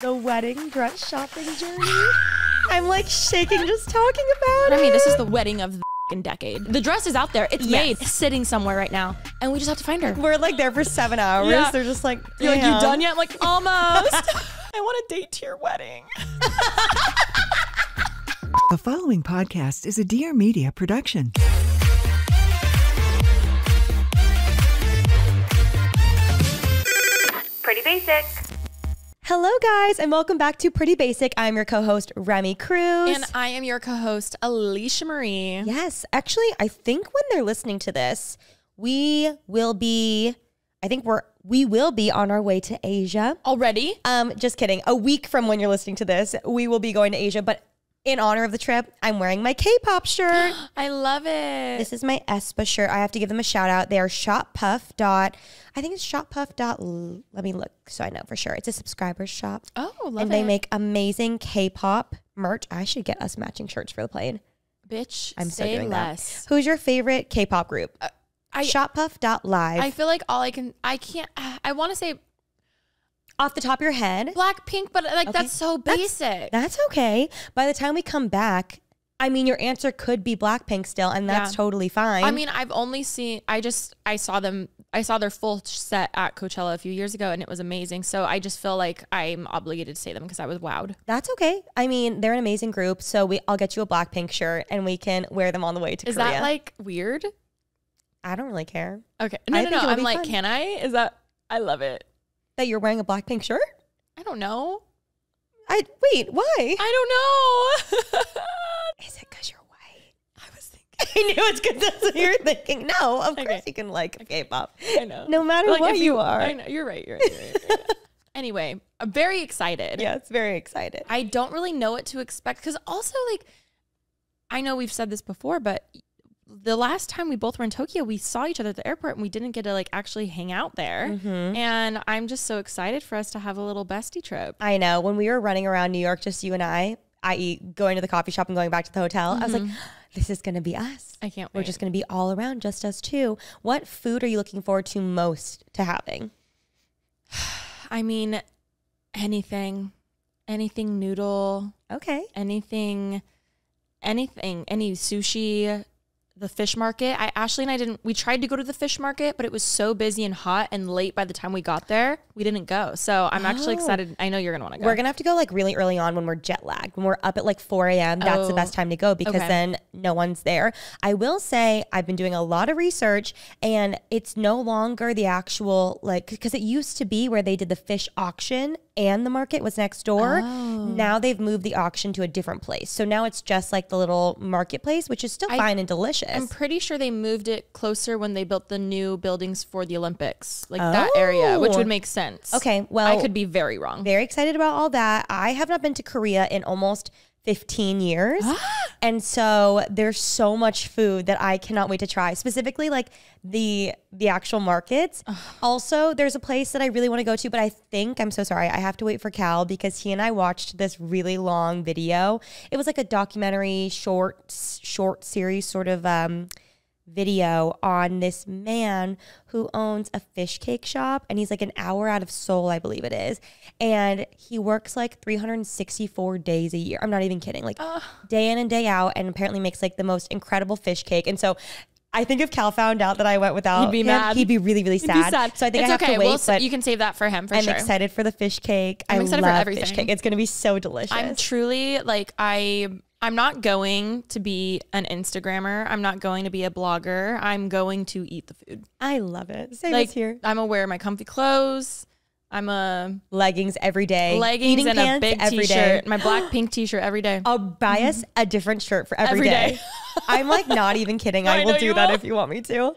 the wedding dress shopping journey. I'm like shaking just talking about it. I mean, this is the wedding of the decade. The dress is out there. It's made, Yes. sitting somewhere right now, and we just have to find her. We're like there for seven hours. Yeah. They're just like, You're like, you done yet? I'm like, almost. I want a date to your wedding. The following podcast is a Dear Media production. Pretty basic. Hello, guys, and welcome back to Pretty Basic. I'm your co-host Remi Cruz. And I am your co-host, Alisha Marie. yes, actually, I think when they're listening to this, we will be. I think we're we will be on our way to Asia. Already? Um, just kidding. A week from when you're listening to this, we will be going to Asia. But in honor of the trip, I'm wearing my K-pop shirt. I love it. This is my aespa shirt. I have to give them a shout out. They are shoppuff dot. I think it's shoppuff dot. Let me look so I know for sure. It's a subscribers shop, oh, love and it. they make amazing K-pop merch. I should get us matching shirts for the plane. Bitch, I'm so doing less. that. Who's your favorite K-pop group? Uh, I- shoppuff dot live. I feel like all I can, I can't, I want to say Off the top of your head, Blackpink, but like Okay. that's so basic. That's okay. By the time we come back, I mean, your answer could be Blackpink still, and that's Yeah. totally fine. I mean, I've only seen, I just, I saw them, I saw their full set at Coachella a few years ago and it was amazing. So I just feel like I'm obligated to say them because I was wowed. that's okay. I mean, they're an amazing group, so we I'll get you a Blackpink shirt, and we can wear them on the way to Is Korea. that like weird? I don't really care Okay. No, I no, no. I'm like, fun. can I? Is that, I love it. That you're wearing a Blackpink shirt. I don't know. I wait, why? I don't know. Is it because you're white? I was thinking. I knew it's because that's what you're thinking. No, of course you can like K-pop. I know. No matter Like, what if you are. I know. You're right. You're right. You're right, you're right. anyway, I'm very excited. Yeah, it's very excited. I don't really know what to expect because also like I know we've said this before, but the last time we both were in Tokyo, we saw each other at the airport and we didn't get to like actually hang out there. Mm-hmm. And I'm just so excited for us to have a little bestie trip. I know. When we were running around New York, just you and I, i.e., going to the coffee shop and going back to the hotel, I was like, this is going to be us. Mm-hmm. I can't We're just going to be all around, just us two. What food are you looking forward to most to having? I mean, anything, anything noodle, Okay. anything, anything, any sushi, the fish market. I Ashley and I didn't. We tried to go to the fish market, but it was so busy and hot and late by the time we got there. We didn't go. So I'm actually Oh. excited. I know you're gonna want to go. We're to have to go like really early on when we're jet lagged. When we're up at like 4 a.m., that's the Oh, best time to go because okay. then no one's there. I will say I've been doing a lot of research and it's no longer the actual, like, because it used to be where they did the fish auction and the market was next door. Oh. Now they've moved the auction to a different place. So now it's just like the little marketplace, which is still I- fine and delicious. I'm pretty sure they moved it closer when they built the new buildings for the Olympics, like that area, which Oh. would make sense. Okay, well- I could be very wrong. very excited about all that. I have not been to Korea in almost 15 years. and so there's so much food that I cannot wait to try. Specifically like the the actual markets. also, there's a place that I really want to go to, but I think I'm so sorry. I have to wait for Cal because he and I watched this really long video. It was like a documentary short short series sort of um video on this man who owns a fish cake shop and he's like an hour out of Seoul, I believe it is. And he works like 364 days a year. I'm not even kidding. Like day in and day out and apparently makes like the most incredible fish cake. And so I think if Cal found out that I went without He'd be him, mad. he'd be really, really sad. be sad. So I think it's I have okay. to wait, We'll but you can save that for him for sure. I'm sure. excited for the fish cake. I'm I excited for love fish everything. cake. It's going to be so delicious. I'm truly like I I'm not going to be an Instagrammer. I'm not going to be a blogger. I'm going to eat the food. I love it. Same Like as here. I'm gonna wear my comfy clothes. I'm a Leggings every day. leggings Eating and a big every day. t-shirt. My black pink t-shirt every day. I'll buy us a different shirt for every Every day. day. I'm like not even kidding. I, I will do that will. if you want me to.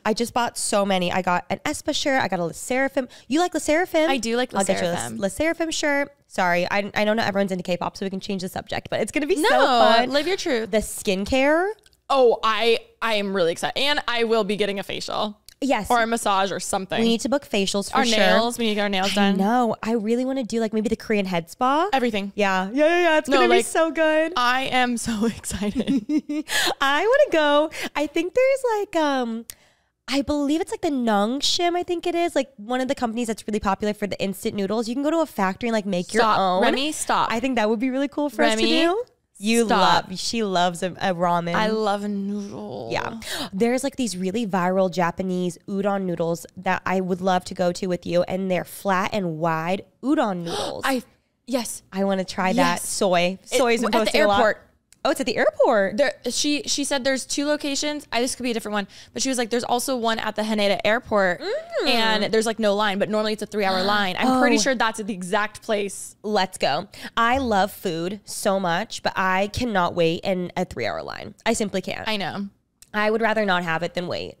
I just bought so many. I got an aespa shirt. I got a LE SSERAFIM. You like LE SSERAFIM? I do like Le I'll get you a Seraphim. LE SSERAFIM shirt. Sorry, I, I know not everyone's into K-pop, so we can change the subject, but it's gonna be no, so fun. live your truth. the skincare. Oh, I I am really excited, and I will be getting a facial Yes. or a massage or something. we need to book facials for our sure. nails. We need to get our nails done. No, I really want to do like maybe the Korean head spa. Everything. yeah, yeah, yeah, yeah. It's No, gonna be so good. I am so excited. I want to go. I think there's like um I believe it's like the Nongshim, I think it is. Like one of the companies that's really popular for the instant noodles. You can go to a factory and like make Stop. your own. Remi, stop. I think that would be really cool for us to do. You stop. love, she loves a, a ramen. I love a noodle. yeah. There's like these really viral Japanese udon noodles that I would love to go to with you. And they're flat and wide udon noodles. I, yes. I want to try that. Soy. Soy is at the a lot. airport. Oh, it's at the airport. There, she she said there's two locations. I this could be a different one, but she was like, there's also one at the Haneda Airport, Mm. and there's like no line, but normally it's a three hour line. I'm pretty Oh. sure that's at the exact place. Let's go. I love food so much, but I cannot wait in a three hour line. I simply can't. I know. I would rather not have it than wait.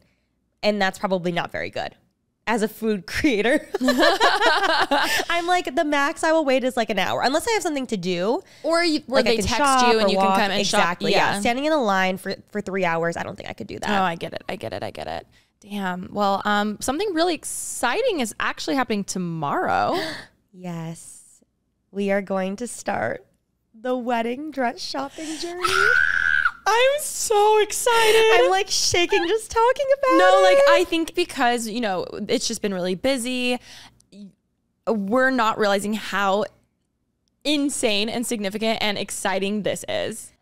And that's probably not very good as a food creator. I'm like, the max I will wait is like an hour, unless I have something to do. Or you, where like they text you and you walk. can come and exactly, shop. Yeah. Standing in a line for, for three hours, I don't think I could do that. Oh, I get it. I get it. I get it. Damn. Well, um, something really exciting is actually happening tomorrow. Yes. We are going to start the wedding dress shopping journey. I'm so excited. I'm like shaking just talking about it. no, it. like I think because you know it's just been really busy. We're not realizing how insane and significant and exciting this is.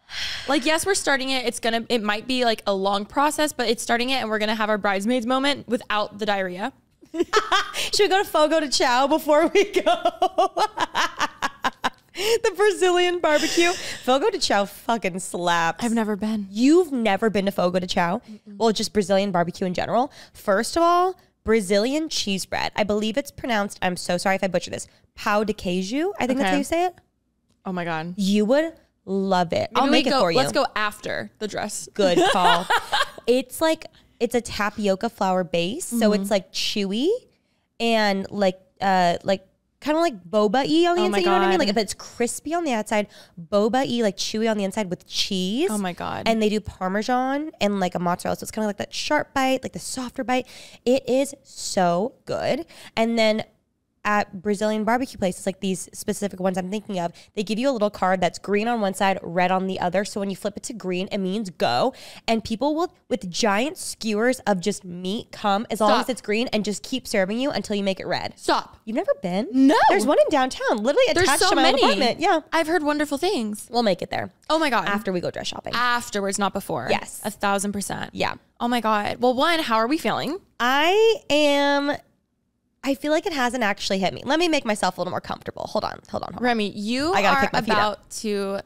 Like, yes, we're starting it. It's gonna. It might be like a long process, but it's starting it, and we're gonna have our bridesmaids moment without the diarrhea. Should we go to Fogo de Chao before we go? the Brazilian barbecue. Fogo de Chao fucking slaps. I've never been. You've never been to Fogo de Chao? Well, just Brazilian barbecue in general. First of all, Brazilian cheese bread. I believe it's pronounced, I'm so sorry if I butcher this, pão de queijo. I think that's how you say it. Oh my god. You would love it. I'll make we it for you. Let's go after the dress. Good call. it's like it's a tapioca flour base, so it's like chewy and like uh like kind of like boba y on the Oh inside. You know what I mean? Like, if it's crispy on the outside, boba y like chewy on the inside with cheese. Oh my God. And they do parmesan and like a mozzarella, so it's kind of like that sharp bite, like the softer bite. It is so good. And then at Brazilian barbecue places, like these specific ones I'm thinking of, they give you a little card that's green on one side, red on the other. So when you flip it to green, it means go. And people will, with giant skewers of just meat, come as long as it's green and just keep serving you until you make it red. Stop. You've never been? No. There's one in downtown, literally There's attached so to my many. apartment. Yeah. I've heard wonderful things. We'll make it there Oh my god. after we go dress shopping. Afterwards, not before. Yes. A thousand percent. Yeah. Oh my god. Well, one, how are we feeling? I am. I feel like it hasn't actually hit me. Let me make myself a little more comfortable. Hold on, hold on, hold on. Remi, you I gotta are pick my feet about to.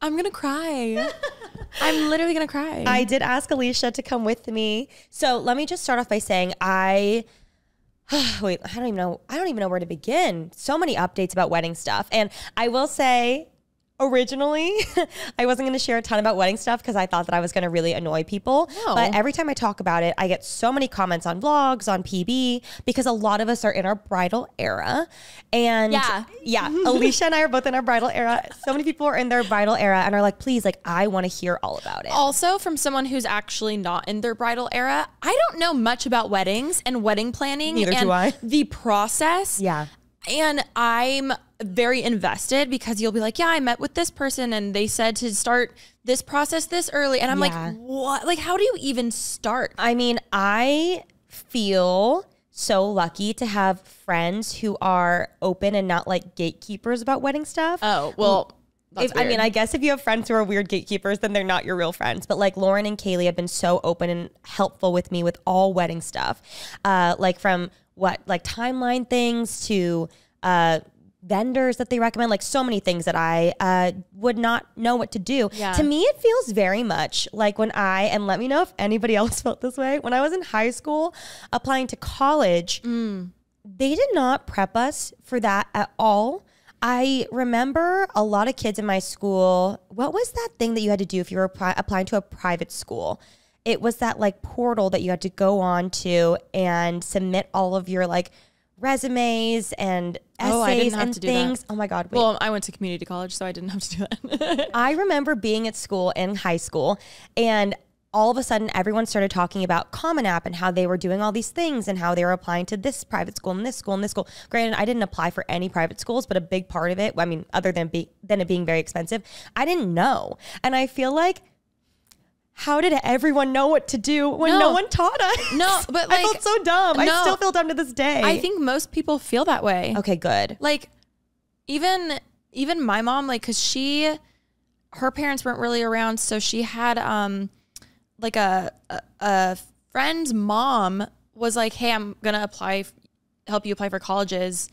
I'm gonna cry. I'm literally gonna cry. I did ask Alisha to come with me. So let me just start off by saying I wait, I don't even know. I don't even know where to begin. So many updates about wedding stuff. And I will say originally I wasn't going to share a ton about wedding stuff because I thought that I was going to really annoy people. No. But every time I talk about it, I get so many comments on vlogs, on PB because a lot of us are in our bridal era. And Yeah. yeah, Alisha and I are both in our bridal era. So many people are in their bridal era and are like, "Please, like I want to hear all about it." also, from someone who's actually not in their bridal era, I don't know much about weddings and wedding planning. Neither do and I. The process. Yeah. And I'm very invested because you'll be like, yeah, I met with this person and they said to start this process this early. And I'm Yeah. like, what? Like, how do you even start? I mean, I feel so lucky to have friends who are open and not like gatekeepers about wedding stuff. Oh, well, If, I mean. I guess if you have friends who are weird gatekeepers, then they're not your real friends. But like Lauren and Kaylee have been so open and helpful with me with all wedding stuff, uh, like from what like timeline things to uh, vendors that they recommend, like so many things that I uh, would not know what to do. Yeah. To me, it feels very much like when I and let me know if anybody else felt this way when I was in high school applying to college they did not prep us for that at all. I remember a lot of kids in my school. What was that thing that you had to do if you were apply- applying to a private school? It was that like portal that you had to go on to and submit all of your like resumes and oh, essays Oh, didn't have and to do that. things. Oh my god! Wait. well, I went to community college, so I didn't have to do that. I remember being at school in high school and all of a sudden everyone started talking about Common App and how they were doing all these things and how they were applying to this private school and this school and this school. Granted, I didn't apply for any private schools, but a big part of it, I mean, other than be, than it being very expensive, I didn't know. And I feel like how did everyone know what to do when no, No. one taught us? No, but, I felt so dumb. I still feel dumb to this day. I think most people feel that way. okay, good. Like even even my mom, like because she her parents weren't really around, so she had um like a, a a friend's mom was like, "Hey, I'm gonna apply, help you apply for colleges."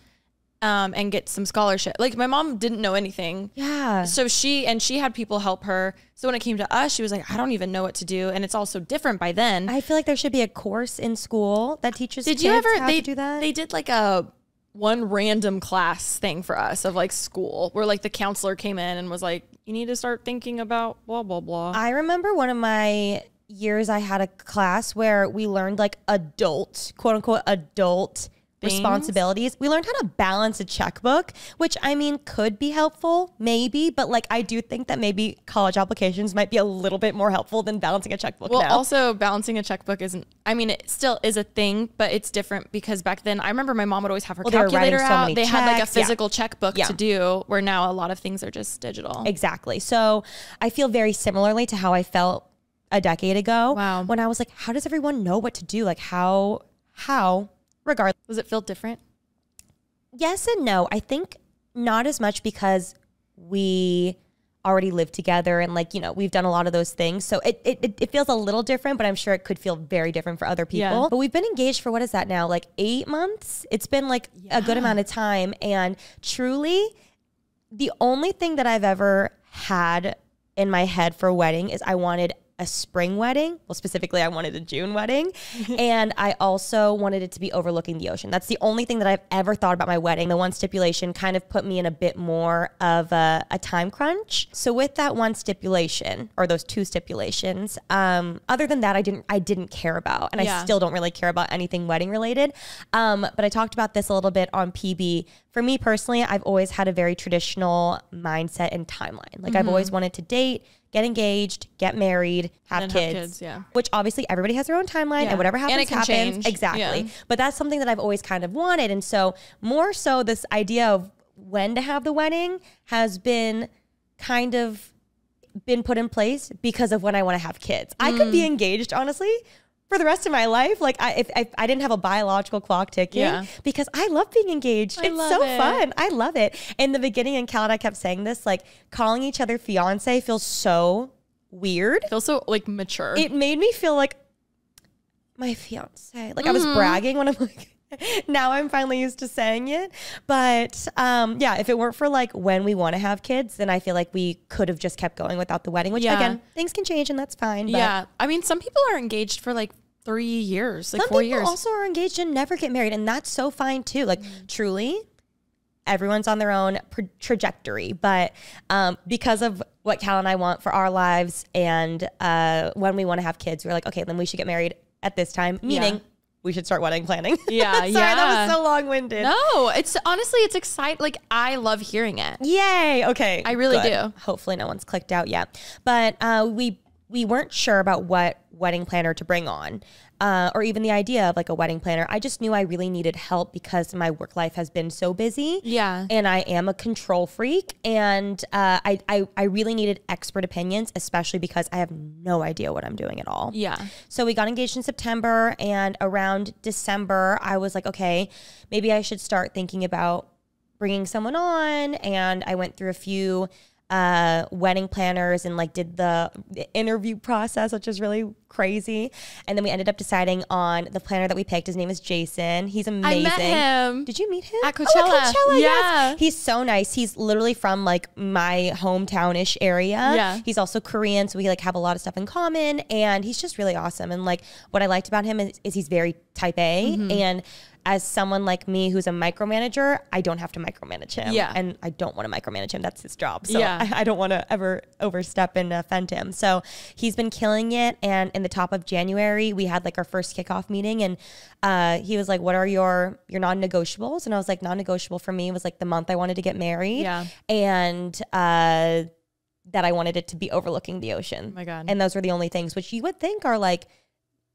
Um, and get some scholarship. Like my mom didn't know anything. Yeah. So she and she had people help her. So when it came to us, she was like, I don't even know what to do. And it's all so different by then. I feel like there should be a course in school that teaches did you ever how they do that. They did like a one random class thing for us of like school where like the counselor came in and was like, You need to start thinking about blah blah blah. I remember one of my years I had a class where we learned like adult, quote unquote, adult responsibilities. We learned how to balance a checkbook, which I mean could be helpful, maybe, but like I do think that maybe college applications might be a little bit more helpful than balancing a checkbook well, now. also balancing a checkbook isn't. I mean, it still is a thing, but it's different because back then I remember my mom would always have her Well, they calculator so out. They had like a checks, yeah. physical checkbook Yeah. to do, where now a lot of things are just digital. Exactly. So I feel very similarly to how I felt a decade ago. Wow. When I was like, how does everyone know what to do? Like how how regardless Does it feel different? yes and no. I think not as much because we already live together and like, you know, we've done a lot of those things. So it it, it, feels a little different, but I'm sure it could feel very different for other people. Yeah. But we've been engaged for what is that now? Like eight months? It's been like a good amount of time. And truly, the only thing that I've ever had in my head for a wedding is I wanted a spring wedding. Well, specifically, I wanted a June wedding. and I also wanted it to be overlooking the ocean. That's the only thing that I've ever thought about my wedding. The one stipulation kind of put me in a bit more of a, a time crunch. So with that one stipulation or those two stipulations, um, other than that, I didn't I didn't care about. And I still don't really care about anything wedding related. Um, but I talked about this a little bit on PB. For me personally, I've always had a very traditional mindset and timeline. Like I've always wanted to date, get engaged, get married, have And have kids. kids, yeah. Which obviously everybody has their own timeline Yeah. and whatever And happens can happens. change. Exactly. Yeah. But that's something that I've always kind of wanted. And so more so this idea of when to have the wedding has been kind of been put in place because of when I want to have kids. I could Mm. be engaged, honestly, for the rest of my life. Like, I, if, if I didn't have a biological clock ticking, Yeah. because I love being engaged. I it's so it. fun. I love it. In the beginning, and Cal and I kept saying this, like, calling each other fiance feels so weird. Feels so like mature. It made me feel like my fiance. Like I was bragging when I'm like, now I'm finally used to saying it. But um, yeah, if it weren't for like when we want to have kids, then I feel like we could have just kept going without the wedding, which Yeah. again, things can change and that's fine. But yeah. I mean, some people are engaged for like three years, like some four people years. also are engaged and never get married, and that's so fine too. Like truly, everyone's on their own trajectory, but um, because of what Cal and I want for our lives, and uh, when we want to have kids, we're like, okay, then we should get married at this time. Meaning, Yeah. we should start wedding planning. Yeah, Sorry, that was so long winded. no, it's honestly, it's exciting. Like I love hearing it. Yay. Okay. I really good. do. Hopefully no one's clicked out yet. But uh, we we weren't sure about what wedding planner to bring on. Uh, or even the idea of like a wedding planner. I just knew I really needed help because my work life has been so busy. Yeah. And I am a control freak. And uh, I, I, I really needed expert opinions, especially because I have no idea what I'm doing at all. Yeah. So we got engaged in September, and around December, I was like, okay, maybe I should start thinking about bringing someone on. And I went through a few uh, wedding planners and like did the interview process, which is really crazy. And then we ended up deciding on the planner that we picked. His name is Jason. He's amazing. I met him. Did you meet him At Oh, Coachella. yes. Yeah. He's so nice. He's literally from like my hometownish area. Yeah. He's also Korean, so we like have a lot of stuff in common. And he's just really awesome. And like what I liked about him is, is he's very type A. Mm-hmm. And as someone like me who's a micromanager, I don't have to micromanage him. Yeah. And I don't want to micromanage him. That's his job. So Yeah. I, I don't want to ever overstep and offend him. So he's been killing it. And in the top of January, we had like our first kickoff meeting and uh, he was like, what are your, your non-negotiables? And I was like, non-negotiable for me was like the month I wanted to get married. Yeah. And, uh, that I wanted it to be overlooking the ocean. Oh my God. And those were the only things which you would think are like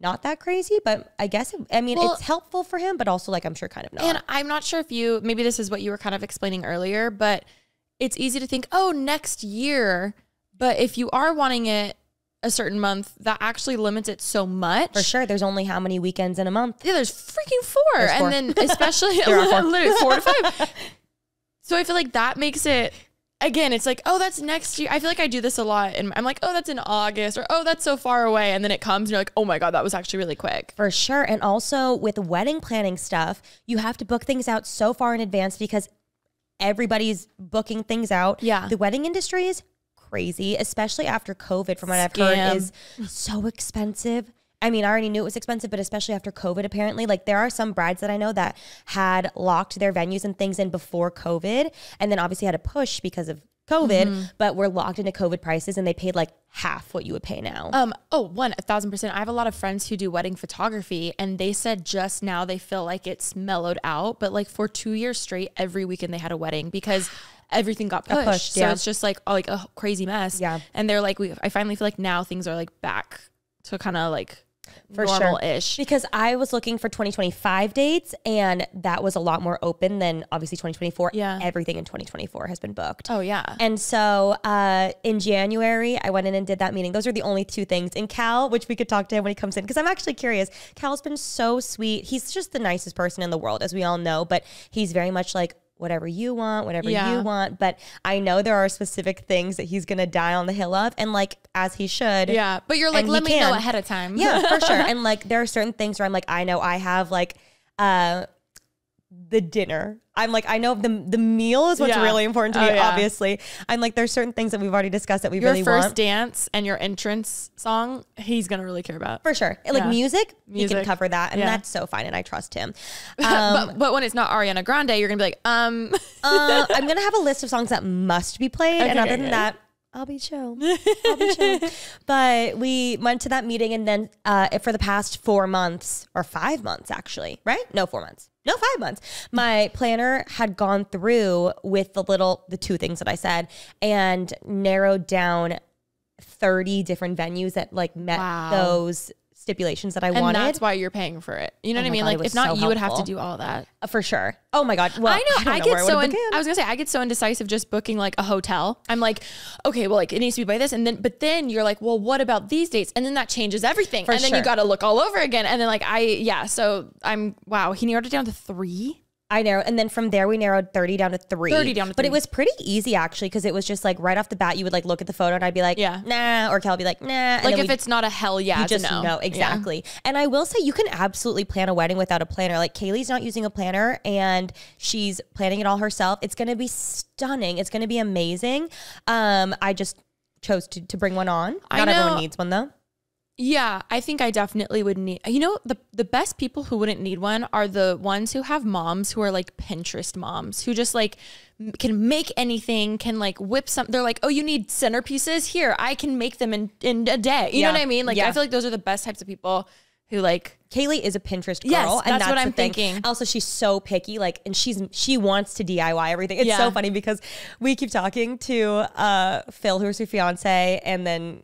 not that crazy, but I guess it, I mean Well- it's helpful for him, but also like I'm sure kind of not. And I'm not sure if you, maybe this is what you were kind of explaining earlier, but it's easy to think, oh, next year. But if you are wanting it a certain month, that actually limits it so much. For sure. There's only how many weekends in a month? Yeah, there's freaking four. There's four. And then especially four. literally four to five. So I feel like that makes it again, it's like, oh, that's next year. I feel like I do this a lot and I'm like, oh, that's in August or oh, that's so far away. And then it comes and you're like, oh my God, that was actually really quick. For sure. And also with wedding planning stuff, you have to book things out so far in advance because everybody's booking things out. Yeah. The wedding industry is crazy, especially after COVID, from what I've heard, is so expensive. I mean, I already knew it was expensive, but especially after COVID, apparently, like there are some brides that I know that had locked their venues and things in before COVID, and then obviously had a push because of COVID, Mm-hmm. but were locked into COVID prices, and they paid like half what you would pay now. Um, oh, one, a thousand percent. I have a lot of friends who do wedding photography and they said just now they feel like it's mellowed out, but like for two years straight, every weekend they had a wedding because everything got pushed. pushed, so yeah. it's just like, oh, like a crazy mess. Yeah. And they're like, we, I finally feel like now things are like back to kind of like For sure. normal-ish. Because I was looking for 2025 dates and that was a lot more open than obviously 2024. Yeah. Everything in 2024 has been booked. Oh yeah. And so uh, in January, I went in and did that meeting. Those are the only two things. And Cal, which we could talk to him when he comes in, because I'm actually curious. Cal's been so sweet. He's just the nicest person in the world, as we all know, but he's very much like, whatever you want, whatever Yeah. you want. But I know there are specific things that he's going to die on the hill of. And like, as he should. yeah. But you're like, let me know ahead of time. Yeah, for sure. And like there are certain things where I'm like, I know I have like uh the dinner. I'm like, I know the the meal is what's Yeah. really important to Oh, me, yeah. obviously. I'm like, there's certain things that we've already discussed that we Your really first want. dance and your entrance song, he's gonna really care about. for sure. Like Yeah. music, he can cover that. And Yeah. that's so fine. And I trust him. Um, but, but when it's not Ariana Grande, you're gonna be like, um, uh, I'm gonna have a list of songs that must be played, and other okay, than that, I'll be chill. I'll be chill. But we went to that meeting, and then uh, for the past four months or five months, actually, right? No, four months. No, five months. My planner had gone through with the little, the two things that I said, and narrowed down thirty different venues that like met Wow. those stipulations that I and wanted. that's why you're paying for it. You know Oh what I mean? God, like if not, so you would have to do all that. Uh, for sure. Oh my god. Well, I know. don't I, know get so. would've In. I was gonna say I get so indecisive just booking like a hotel. I'm like, okay, well, like it needs to be by this, and then but then you're like, well, what about these dates? And then that changes everything, For and then you got to look all over again. And then like I yeah, so I'm wow. He narrowed it down to three. I narrowed, and then from there we narrowed 30 down to three. 30 down to But it was pretty easy actually because it was just like right off the bat, you would like look at the photo and I'd be like, Yeah. nah, or Cal would be like, nah. And Like if we- it's not a hell yeah, you just no. know Yeah. exactly. And I will say you can absolutely plan a wedding without a planner. Like Kaylee's not using a planner and she's planning it all herself. It's going to be stunning. It's going to be amazing. Um, I just chose to, to bring one on. I Not everyone needs one though. Yeah, I think I definitely would need. You know, the the best people who wouldn't need one are the ones who have moms who are like Pinterest moms who just like can make anything, can like whip some. They're like, oh, you need centerpieces here. I can make them in in a day. You Yeah. know what I mean? Like, Yeah. I feel like those are the best types of people who like. Kaylee is a Pinterest girl. Yes, and that's what I'm thing. thinking. Also, she's so picky, like, and she's she wants to DIY everything. It's so funny because we keep talking to uh, Phil, who's her fiance, and then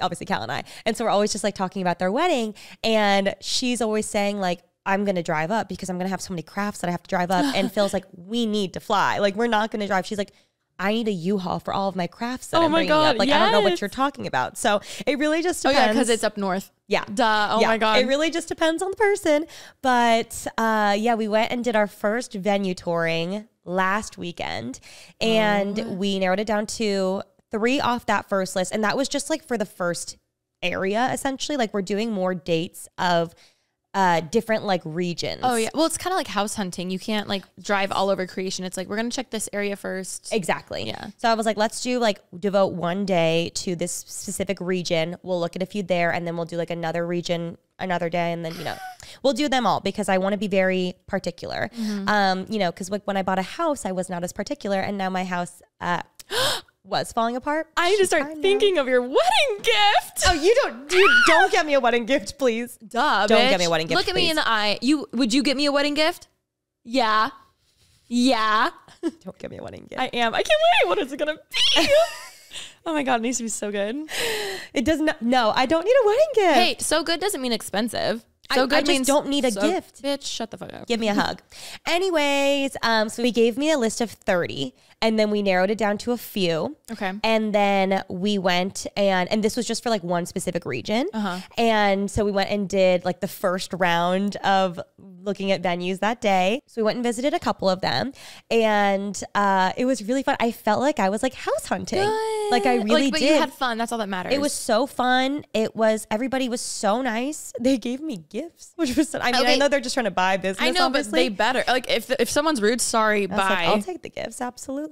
obviously Cal and I, and so we're always just like talking about their wedding, and she's always saying like. I'm gonna drive up because I'm gonna have so many crafts that I have to drive up. And Phil's like, we need to fly. Like, we're not gonna drive. She's like, I need a U-Haul for all of my crafts that Oh I'm my bringing God, up. Like, I don't know what you're talking about. So it really just Oh depends. yeah, because it's up north. Yeah. Duh. Oh Yeah, my god. It really just depends on the person. But uh, yeah, we went and did our first venue touring last weekend and Oh. we narrowed it down to three off that first list. And that was just like for the first area, essentially. Like we're doing more dates of uh, different like regions. Oh yeah. Well, it's kind of like house hunting. You can't like drive all over creation. It's like we're gonna check this area first. Exactly. Yeah. So I was like, let's do like devote one day to this specific region. We'll look at a few there and then we'll do like another region another day and then, you know, we'll do them all because I want to be very particular. Mm-hmm. Um, you know, because like when I bought a house, I was not as particular and now my house uh was falling apart. I need to start thinking of your wedding gift. Oh, you don't you don't get me a wedding gift, please. Duh, Don't bitch. get me a wedding gift, Look at me in the eye. You would you get me a wedding gift? Yeah. Yeah. Don't get me a wedding gift. I am. I can't wait. What is it gonna be? oh my god, it needs to be so good. it does not no, I don't need a wedding gift. Hey, so good doesn't mean expensive. So I good just means don't need a so- gift. Bitch, shut the fuck up. give me a hug. Anyways, um, so he gave me a list of 30 And then we narrowed it down to a few. Okay. And then we went and and this was just for like one specific region. Uh-huh. And so we went and did like the first round of looking at venues that day. So we went and visited a couple of them, and uh, it was really fun. I felt like I was like house hunting, like I really but did. you had fun. That's all that matters. it was so fun. It was everybody was so nice. They gave me gifts, which was I mean I know they're just trying to buy business. I know, obviously. but they better. Like if if someone's rude, sorry, bye. like, I'll take the gifts, absolutely.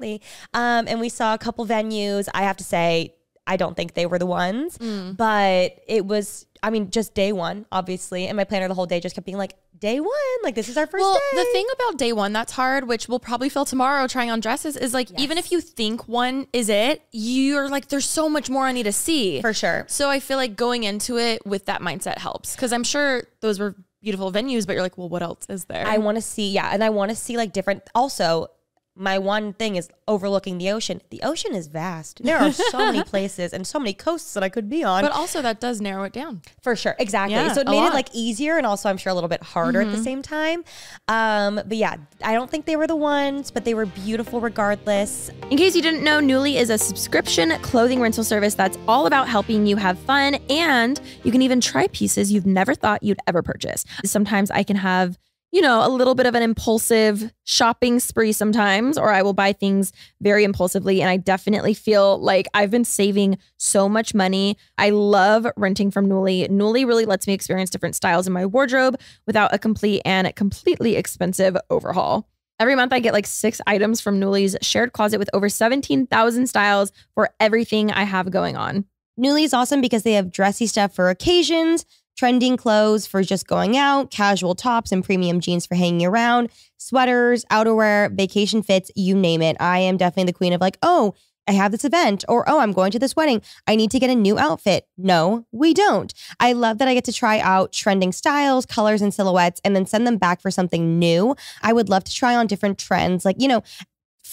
Um, and we saw a couple venues. I have to say, I don't think they were the ones, Mm. but it was. I mean, just day one, obviously. And my planner the whole day just kept being like, "Day one, like this is our first well, day." the thing about day one that's hard, which we'll probably feel tomorrow trying on dresses, is like even if you think one is it, you're like, there's so much more I need to see. for sure. So I feel like going into it with that mindset helps because I'm sure those were beautiful venues, but you're like, well, what else is there? I want to see, yeah, and I want to see like different. Also, my one thing is overlooking the ocean. The ocean is vast. There are so many places and so many coasts that I could be on. but also that does narrow it down. For sure, exactly. Yeah, so it made lot. Mm-hmm. it like easier and also I'm sure a little bit harder at the same time. Um, but yeah, I don't think they were the ones, but they were beautiful regardless. In case you didn't know, Nuuly is a subscription clothing rental service that's all about helping you have fun and you can even try pieces you've never thought you'd ever purchase. Sometimes I can have, you know, a little bit of an impulsive shopping spree sometimes, or I will buy things very impulsively. And I definitely feel like I've been saving so much money. I love renting from Nuuly. Nuuly really lets me experience different styles in my wardrobe without a complete and completely expensive overhaul. Every month, I get like six items from Nuuly's shared closet with over 17,000 styles for everything I have going on. Nuuly is awesome because they have dressy stuff for occasions, trending clothes for just going out, casual tops and premium jeans for hanging around, sweaters, outerwear, vacation fits, you name it. I am definitely the queen of like, oh, I have this event, or oh, I'm going to this wedding. I need to get a new outfit. No, we don't. I love that I get to try out trending styles, colors, and silhouettes and then send them back for something new. I would love to try on different trends, like, you know,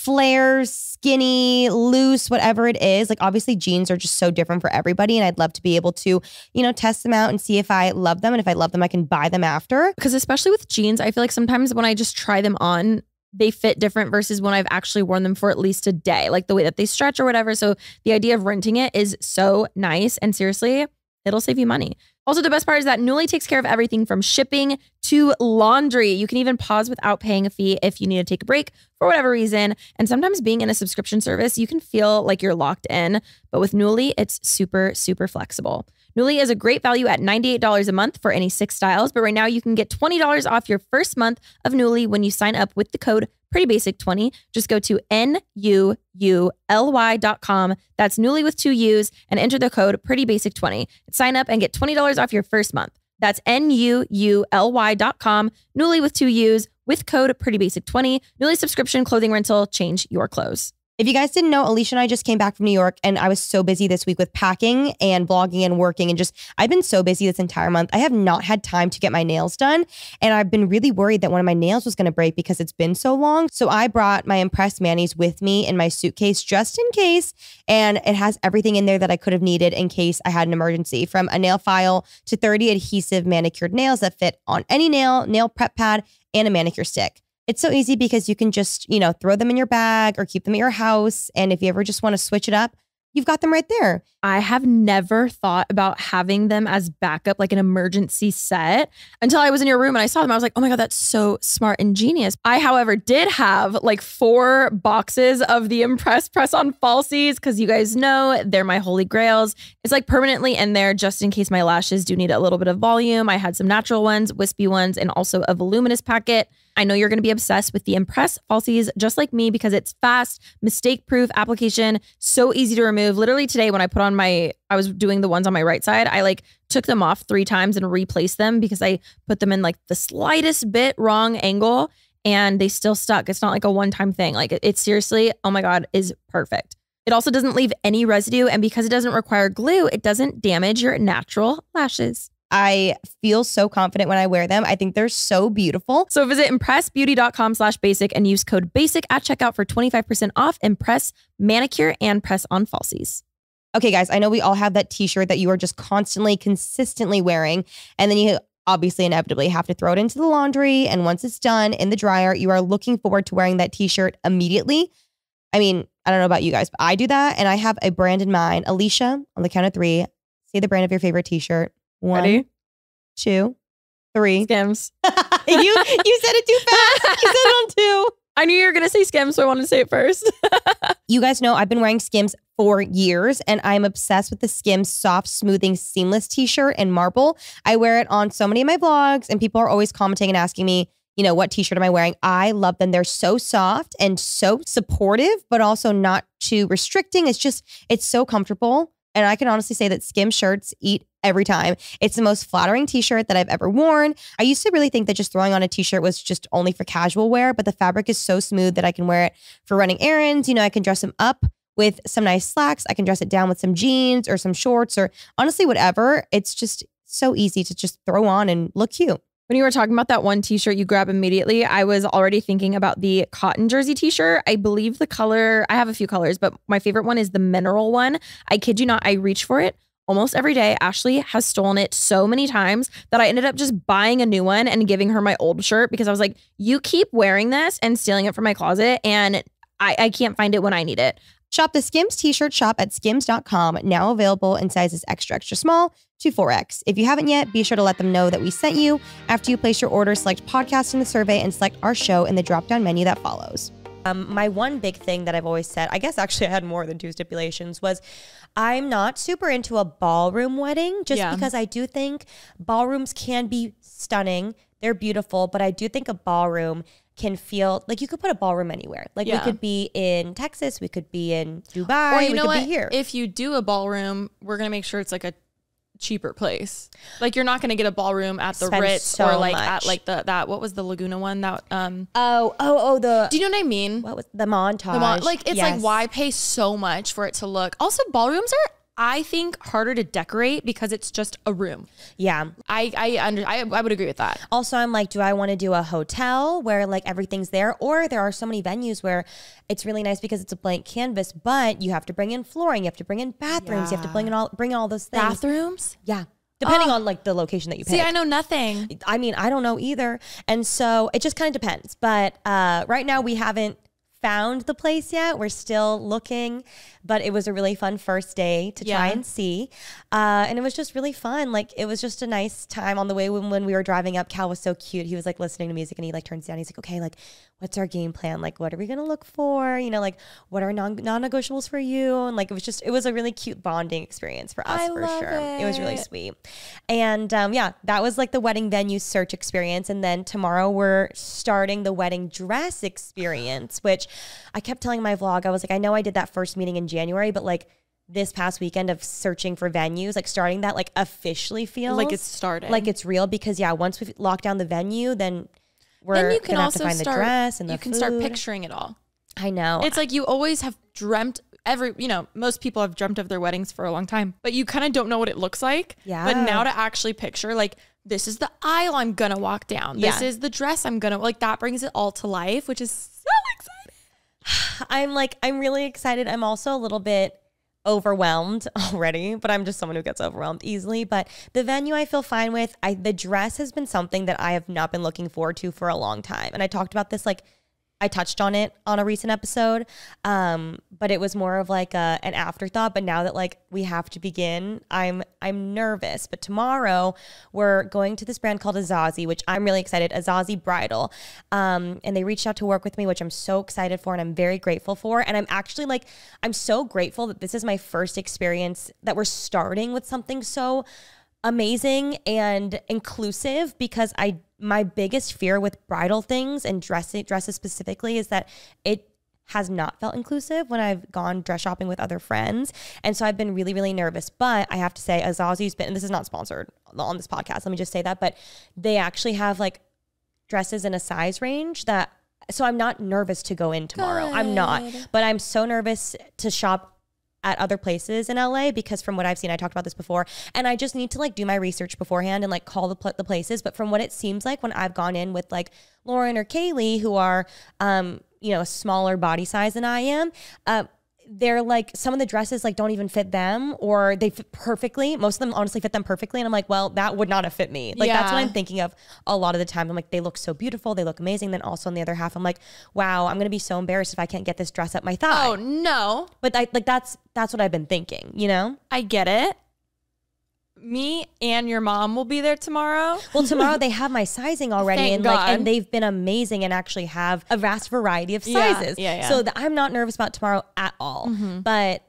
flares, skinny, loose, whatever it is. Like obviously jeans are just so different for everybody and I'd love to be able to, you know, test them out and see if I love them and if I love them I can buy them after. Because especially with jeans, I feel like sometimes when I just try them on, they fit different versus when I've actually worn them for at least a day, like the way that they stretch or whatever. So the idea of renting it is so nice. And seriously, it'll save you money. Also, the best part is that Nuuly takes care of everything from shipping to laundry. You can even pause without paying a fee if you need to take a break for whatever reason. And sometimes being in a subscription service, you can feel like you're locked in. But with Nuuly, it's super, super flexible. Nuuly is a great value at $98 a month for any six styles, but right now you can get $20 off your first month of Nuuly when you sign up with the code PrettyBasic20. Just go to N-U-U-L-Y.com. That's Nuuly with two U's and enter the code PrettyBasic20. Sign up and get $20 off your first month. That's N-U-U-L-Y.com. Nuuly with two U's with code PrettyBasic20. Nuuly subscription clothing rental. Change your clothes. If you guys didn't know, Alisha and I just came back from New York and I was so busy this week with packing and vlogging and working and just I've been so busy this entire month. I have not had time to get my nails done and I've been really worried that one of my nails was going to break because it's been so long. So I brought my Impress Manis with me in my suitcase just in case and it has everything in there that I could have needed in case I had an emergency from a nail file to 30 adhesive manicured nails that fit on any nail, nail prep pad and a manicure stick. It's so easy because you can just, you know, throw them in your bag or keep them at your house. And if you ever just want to switch it up, you've got them right there. I have never thought about having them as backup, like an emergency set, until I was in your room and I saw them. I was like, oh my God, that's so smart and genius. I, however, did have like four boxes of the Impress press on falsies because you guys know they're my holy grails. It's like permanently in there just in case my lashes do need a little bit of volume. I had some natural ones, wispy ones, and also a voluminous packet. I know you're going to be obsessed with the Impress falsies just like me because it's fast, mistake proof application, so easy to remove. Literally today when I put on my I was doing the ones on my right side, I like took them off 3 times and replaced them because I put them in like the slightest bit wrong angle and they still stuck. It's not like a one-time thing. Like it, it seriously, oh my god, is perfect. It also doesn't leave any residue and because it doesn't require glue, it doesn't damage your natural lashes. I feel so confident when I wear them. I think they're so beautiful. So visit impressbeauty.com slash basic and use code basic at checkout for 25% off Impress manicure and press on falsies. Okay, guys, I know we all have that t shirt that you are just constantly, consistently wearing. And then you obviously inevitably have to throw it into the laundry. And once it's done in the dryer, you are looking forward to wearing that t shirt immediately. I mean, I don't know about you guys, but I do that. And I have a brand in mind. Alisha, on the count of three, say the brand of your favorite t shirt. One, Ready? two, three. Skims. you you said it too fast. You said it on two. I knew you were gonna say Skims, so I wanted to say it first. You guys know I've been wearing Skims for years and I'm obsessed with the Skims soft smoothing seamless t-shirt in marble. I wear it on so many of my vlogs and people are always commenting and asking me, you know, what t-shirt am I wearing? I love them. They're so soft and so supportive, but also not too restricting. It's just it's so comfortable. And I can honestly say that Skim shirts eat every time. It's the most flattering t-shirt that I've ever worn. I used to really think that just throwing on a t-shirt was just only for casual wear, but the fabric is so smooth that I can wear it for running errands. You know, I can dress them up with some nice slacks. I can dress it down with some jeans or some shorts or honestly whatever. It's just so easy to just throw on and look cute. When you were talking about that one t-shirt you grab immediately, I was already thinking about the cotton jersey t-shirt. I believe the color, I have a few colors, but my favorite one is the mineral one. I kid you not, I reach for it almost every day. Ashley has stolen it so many times that I ended up just buying a new one and giving her my old shirt because I was like, you keep wearing this and stealing it from my closet and I, I can't find it when I need it. Shop the Skims t-shirt shop at skims.com, now available in sizes extra, extra small to 4X. If you haven't yet, be sure to let them know that we sent you. After you place your order, select podcast in the survey and select our show in the drop-down menu that follows. Um, my one big thing that I've always said, I guess actually I had more than two stipulations, was I'm not super into a ballroom wedding just Yeah. because I do think ballrooms can be stunning. They're beautiful, but I do think a ballroom can feel like you could put a ballroom anywhere. Like we could be in Texas, we could be in Dubai, or you we know could what? be here. If you do a ballroom, we're gonna make sure it's like a cheaper place. Like you're not gonna get a ballroom at the Spend Ritz so or like much. at like the that what was the Laguna one that um oh, oh, oh, the do you know what I mean? what was the montage? The mon- like it's Yes. like why pay so much for it to look. Also, ballrooms are I think harder to decorate because it's just a room. Yeah. I I under I, I would agree with that. Also, I'm like, do I want to do a hotel where like everything's there? Or there are so many venues where it's really nice because it's a blank canvas, but you have to bring in flooring, you have to bring in bathrooms, you have to bring in all bring in all those things. Bathrooms. Yeah. Depending on like the location that you pick. See, I know nothing. I mean, I don't know either. And so it just kind of depends. But uh, right now, we haven't found the place yet. We're still looking, but it was a really fun first day to try and see. Uh, and it was just really fun. Like, it was just a nice time on the way when, when we were driving up. Cal was so cute. He was like listening to music and he like turns down. He's like, okay, like, what's our game plan? Like, what are we going to look for? You know, like, what are non negotiables for you? And like, it was just, it was a really cute bonding experience for us I for sure. It was really sweet. And um, yeah, that was like the wedding venue search experience. And then tomorrow we're starting the wedding dress experience, which I kept telling my vlog, I was like, I know I did that first meeting in January, but like this past weekend of searching for venues, like starting that like officially feels Like it's started. like it's real because yeah, once we lock down the venue, then we're then you can also find start. the dress and the you can start picturing it all. I know. It's like you always have dreamt every, you know, most people have dreamt of their weddings for a long time, but you kind of don't know what it looks like. yeah But now to actually picture, like, this is the aisle I'm gonna walk down. This is the dress I'm gonna like. That brings it all to life, which is so exciting. I'm like, I'm really excited. I'm also a little bit overwhelmed already, but I'm just someone who gets overwhelmed easily. But the venue I feel fine with. I the dress has been something that I have not been looking forward to for a long time. And I talked about this like I touched on it on a recent episode. Um, but it was more of like a, an afterthought. But now that like we have to begin, I'm I'm nervous. But tomorrow we're going to this brand called Azazie, which I'm really excited. Azazie Bridal. Um, and they reached out to work with me, which I'm so excited for and I'm very grateful for. And I'm actually like, I'm so grateful that this is my first experience that we're starting with something so amazing and inclusive because I my biggest fear with bridal things and dressing dresses specifically is that it has not felt inclusive when I've gone dress shopping with other friends. And so I've been really, really nervous. But I have to say, Azazie's been, and this is not sponsored on this podcast, let me just say that, but they actually have like dresses in a size range that, so I'm not nervous to go in tomorrow. I'm not, but I'm so nervous to shop at other places in LA because from what I've seen, I talked about this before, and I just need to like do my research beforehand and like call the pl- the places. But from what it seems like when I've gone in with like Lauren or Kaylee, who are um you know a smaller body size than I am, uh, they're like some of the dresses like don't even fit them or they fit perfectly. Most of them honestly fit them perfectly. And I'm like, well, that would not have fit me. Like that's what I'm thinking of a lot of the time. I'm like, they look so beautiful, they look amazing. Then also on the other half, I'm like, wow, I'm gonna be so embarrassed if I can't get this dress up my thigh. Oh no, But I, like that's that's what I've been thinking, you know? I get it. Me and your mom will be there tomorrow. Well, tomorrow they have my sizing already, Thank and like, and they've been amazing, and actually have a vast variety of sizes. yeah, yeah. So th- I'm not nervous about tomorrow at all. Mm-hmm. But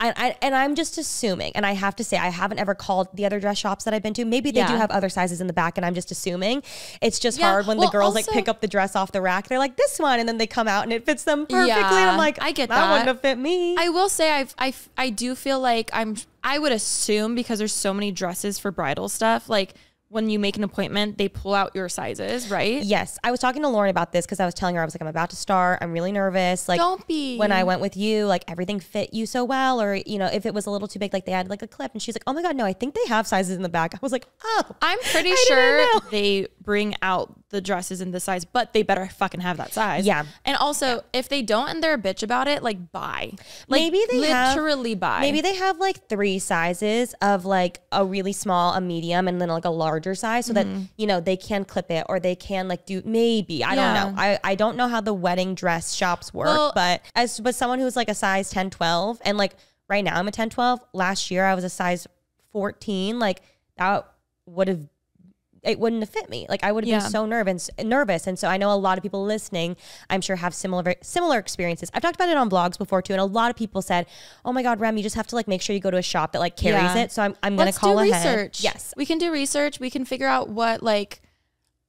I, I and I'm just assuming, and I have to say, I haven't ever called the other dress shops that I've been to. Maybe they do have other sizes in the back, and I'm just assuming. It's just Yeah, hard when well, the girls like pick up the dress off the rack. They're like this one, and then they come out and it fits them perfectly. and Yeah, I'm like, I get that. that. wouldn't have fit me. I will say I've, I I do feel like I'm I would assume because there's so many dresses for bridal stuff like when you make an appointment they pull out your sizes right Yes, I was talking to Lauren about this because I was telling her I was like, I'm about to start. I'm really nervous. Like, Don't be. When I went with you, like everything fit you so well, or you know, if it was a little too big, like they had like a clip, and she's like, Oh my god, no, I think they have sizes in the back. I was like, Oh, I'm pretty I sure they bring out the dresses in the size but they better fucking have that size Yeah. and also if they don't and they're a bitch about it like buy like maybe they have literally buy Maybe they have like three sizes of like a really small, a medium, and then like a larger size, so that mm-hmm. you know they can clip it or they can like do maybe I Yeah. don't know. I I don't know how the wedding dress shops work, Well- but as but someone who's like a size 10, 12, and like right now I'm a 10, 12. Last year I was a size 14. Like that would have it wouldn't have fit me. Like I would have Yeah. been so nervous, nervous, and so I know a lot of people listening. I'm sure have similar similar experiences. I've talked about it on blogs before too, and a lot of people said, "Oh my God, Rem, you just have to like make sure you go to a shop that like carries Yeah. it." So I'm I'm gonna Let's call do ahead. research. Yes, we can do research. We can figure out what like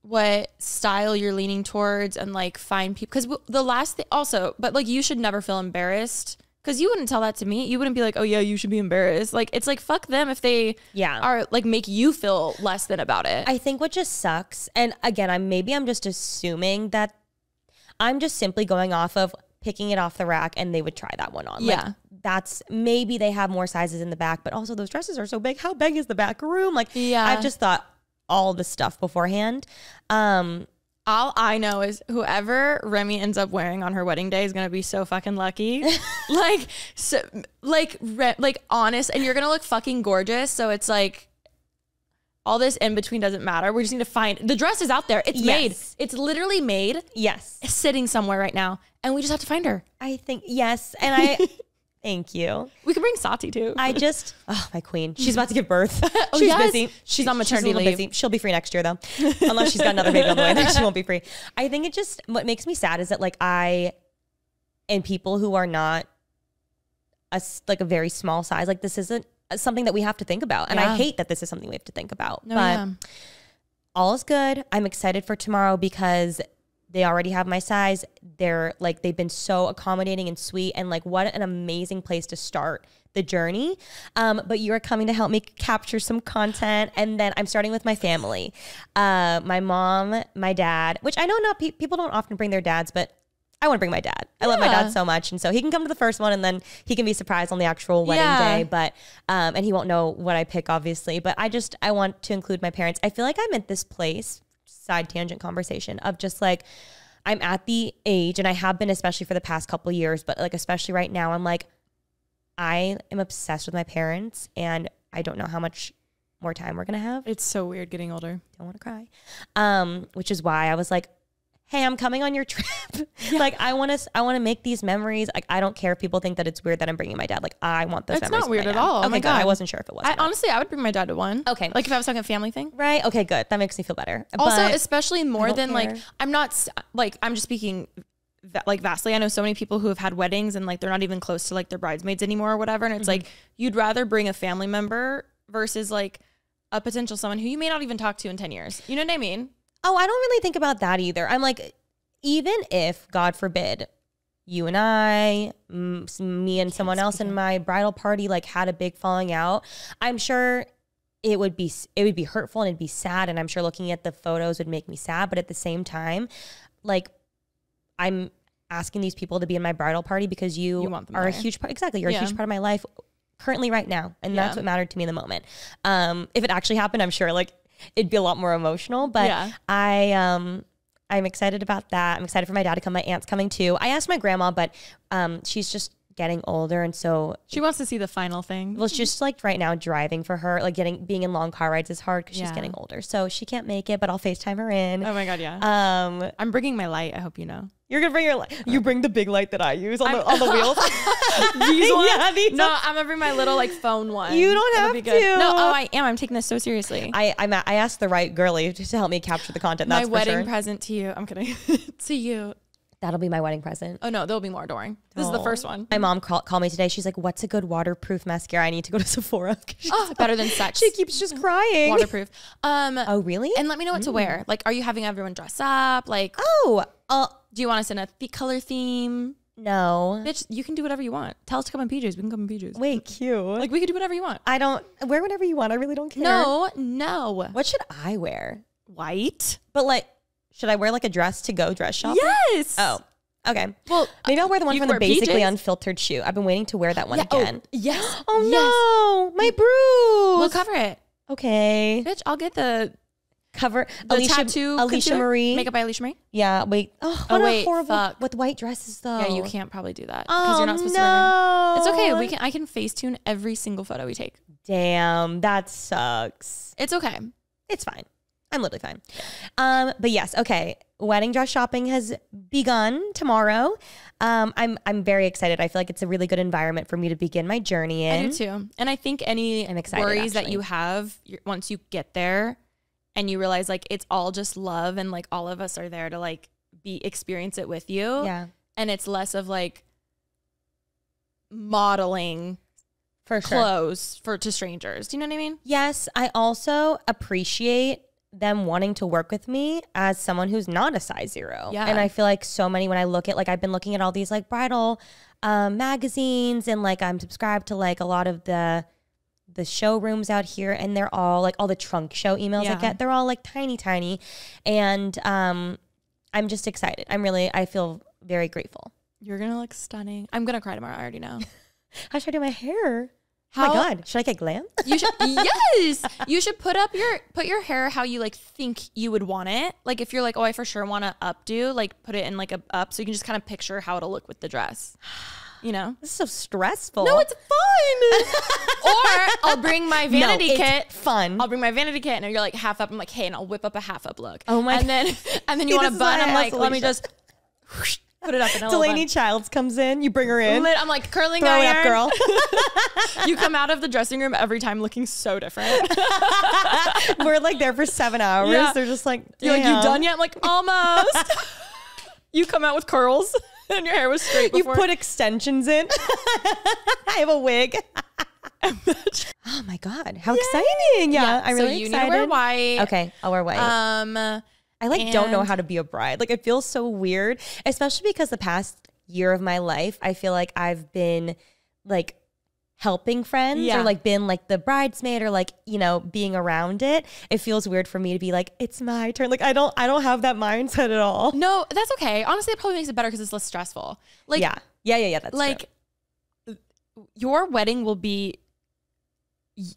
what style you're leaning towards and like find people because the last thing also, but like you should never feel embarrassed because you wouldn't tell that to me. You wouldn't be like, oh yeah, you should be embarrassed. Like it's like fuck them if they Yeah. are like make you feel less than about it. I think what just sucks, and again, I'm maybe I'm just assuming that I'm just simply going off of picking it off the rack and they would try that one on. Like, Yeah. that's maybe they have more sizes in the back, but also those dresses are so big. How big is the back room? Like, Yeah. I've just thought all the stuff beforehand. Um, All I know is whoever Remi ends up wearing on her wedding day is gonna be so fucking lucky. like, so, like, re- like honest, and you're gonna look fucking gorgeous. So it's like all this in between doesn't matter. We just need to find the dress is out there. It's made. It's literally made, yes, sitting somewhere right now, and we just have to find her. I think yes, and I thank you. We could bring Sati too. I just, oh, my queen. She's about to give birth. Oh, she's yes. busy. She's on maternity little leave. busy. She'll be free next year, though. Unless she's got another baby on the way, then she won't be free. I think it just, what makes me sad is that, like, I, and people who are not a, like, a very small size, like, this isn't something that we have to think about. And I hate that this is something we have to think about. No, but yeah. all is good. I'm excited for tomorrow because they already have my size. They're like they've been so accommodating and sweet and like what an amazing place to start the journey. Um, but you are coming to help me capture some content, and then I'm starting with my family, uh, my mom, my dad, which I know not pe- people don't often bring their dads, but. I want to bring my dad. I love my dad so much, and so he can come to the first one, and then he can be surprised on the actual wedding Yeah. day. But um, and he won't know what I pick, obviously. But I just I want to include my parents. I feel like I'm at this place, side tangent conversation of just like I'm at the age, and I have been especially for the past couple years, but like especially right now, I'm like I am obsessed with my parents, and I don't know how much more time we're gonna have. it's so weird getting older. Don't want to cry, um, which is why I was like. Hey, I'm coming on your trip. like I want to, I want to make these memories. Like I don't care if people think that it's weird that I'm bringing my dad. Like I want those It's not weird at dad. all. Oh Okay, my good. I wasn't sure if it was. I honestly, I would bring my dad to one. Okay. like if I was a family thing. Right. Okay. Good. That makes me feel better. Also, But- especially more than like. I'm not like I'm just speaking like vastly. I know so many people who have had weddings and like they're not even close to like their bridesmaids anymore or whatever. And it's Mm-hmm. like you'd rather bring a family member versus like a potential someone who you may not even talk to in ten years. You know what I mean? Oh, I don't really think about that either. I'm like, even if God forbid, you and I, me and someone else in my bridal party, like had a big falling out, I'm sure it would be it would be hurtful and it'd be sad. And I'm sure looking at the photos would make me sad. But at the same time, like, I'm asking these people to be in my bridal party because you, You want them are a huge part. Exactly, you're Yeah. a huge part of my life currently right now, and that's what mattered to me in the moment. Um, if it actually happened, I'm sure like it'd be a lot more emotional. But Yeah. I um I'm excited about that. I'm excited for my dad to come. My aunt's coming too. I asked my grandma, but um she's just getting older, and so She wants to see the final thing. well, it's just like right now driving for her, like getting being in long car rides is hard because she's getting older. So she can't make it, but I'll Facetime her in. oh my god, yeah. Um, I'm bringing my light. I hope you know. you're gonna bring your light. You bring the big light that I use on the on the wheels. These ones? Yeah, these no, ones. I'm gonna bring my little like phone one. You don't It'll have to. No, oh, I am. I'm taking this so seriously. I I'm a- I asked the right girlie to help me capture the content. my That's for wedding sure. present to you. I'm kidding. to you. That'll be my wedding present. Oh no, there'll be more. Worry. This is the Oh. first one. My mom call, called me today. She's like, "What's a good waterproof mascara? I need to go to Sephora." she's- Oh, better than sex. she keeps just crying. Waterproof. Um, Oh, really? and let me know what to wear. Like, are you having everyone dress up? Like, oh, uh, do you want us in a th- color theme? no. Bitch, you can do whatever you want. Tell us to come in PJs. We can come in PJs. Wait, cute. Like, we can do whatever you want. I don't wear whatever you want. I really don't care. No, no. What should I wear? White? But like, should I wear like a dress to go dress shopping? Yes. Oh, okay. Well, Maybe I'll wear the one from the basically PJs. unfiltered shoe. I've been waiting to wear that one yeah, oh, again. yes. Oh, yes. no, my bruise. We'll cover it. okay. Bitch, I'll get the, Cover the Alisha, tattoo. Alisha concealer. Marie. Makeup by Alisha Marie. Yeah. Wait. Oh, Oh, what a wait, horrible fuck. with white dresses though. Yeah, you can't probably do that because Oh, you're not supposed no. to wear. It's okay. We can. I can Facetune every single photo we take. Damn, that sucks. It's okay. It's fine. I'm literally fine. Um, but yes, okay. Wedding dress shopping has begun tomorrow. Um, I'm I'm very excited. I feel like it's a really good environment for me to begin my journey in. I do too. And I think any I'm excited, worries that you have once you get there and you realize like it's all just love and like all of us are there to like be experience it with you. Yeah, And it's less of like modeling for sure. clothes for to strangers. Do you know what I mean? Yes, I also appreciate them wanting to work with me as someone who's not a size zero. Yeah. And I feel like so many when I look at like I've been looking at all these like bridal um, magazines and like I'm subscribed to like a lot of the the showrooms out here and they're all like all the trunk show emails I Yeah. get, they're all like tiny, tiny. And um I'm just excited. I'm really I feel very grateful. You're gonna look stunning. I'm gonna cry tomorrow. I already know. How should I do my hair? Oh How- my god. Should I get glam? You should yes. You should put up your put your hair how you like think you would want it. Like if you're like, oh, I for sure want to updo, like put it in like a up so you can just kind of picture how it'll look with the dress. You know? This is so stressful. No, it's fun. or I'll bring my vanity it's kit. fun. I'll bring my vanity kit and you're like half up. I'm like, hey, and I'll whip up a half up look. Oh my And then and then you want a bun. I'm like, let me just put it up in a Delaney. Childs comes in, you bring her in. I'm like curling Throw it iron. up, girl. You come out of the dressing room every time looking so different. We're like there for seven hours. Yeah. They're just like, You're like, you done yet? I'm like, almost. you come out with curls and your hair was straight You before. put extensions in. I have a wig. oh my god, how exciting! Yeah, I'm so really you excited. need to wear white. Okay, I'll wear white. Um, I like don't know how to be a bride. Like it feels so weird, especially because the past year of my life, I feel like I've been like helping friends Yeah. or like been like the bridesmaid or like you know being around it it feels weird for me to be like it's my turn like i don't i don't have that mindset at all no, that's okay. Honestly, it probably makes it better because it's less stressful. Like, yeah yeah yeah yeah that's true. like your wedding will be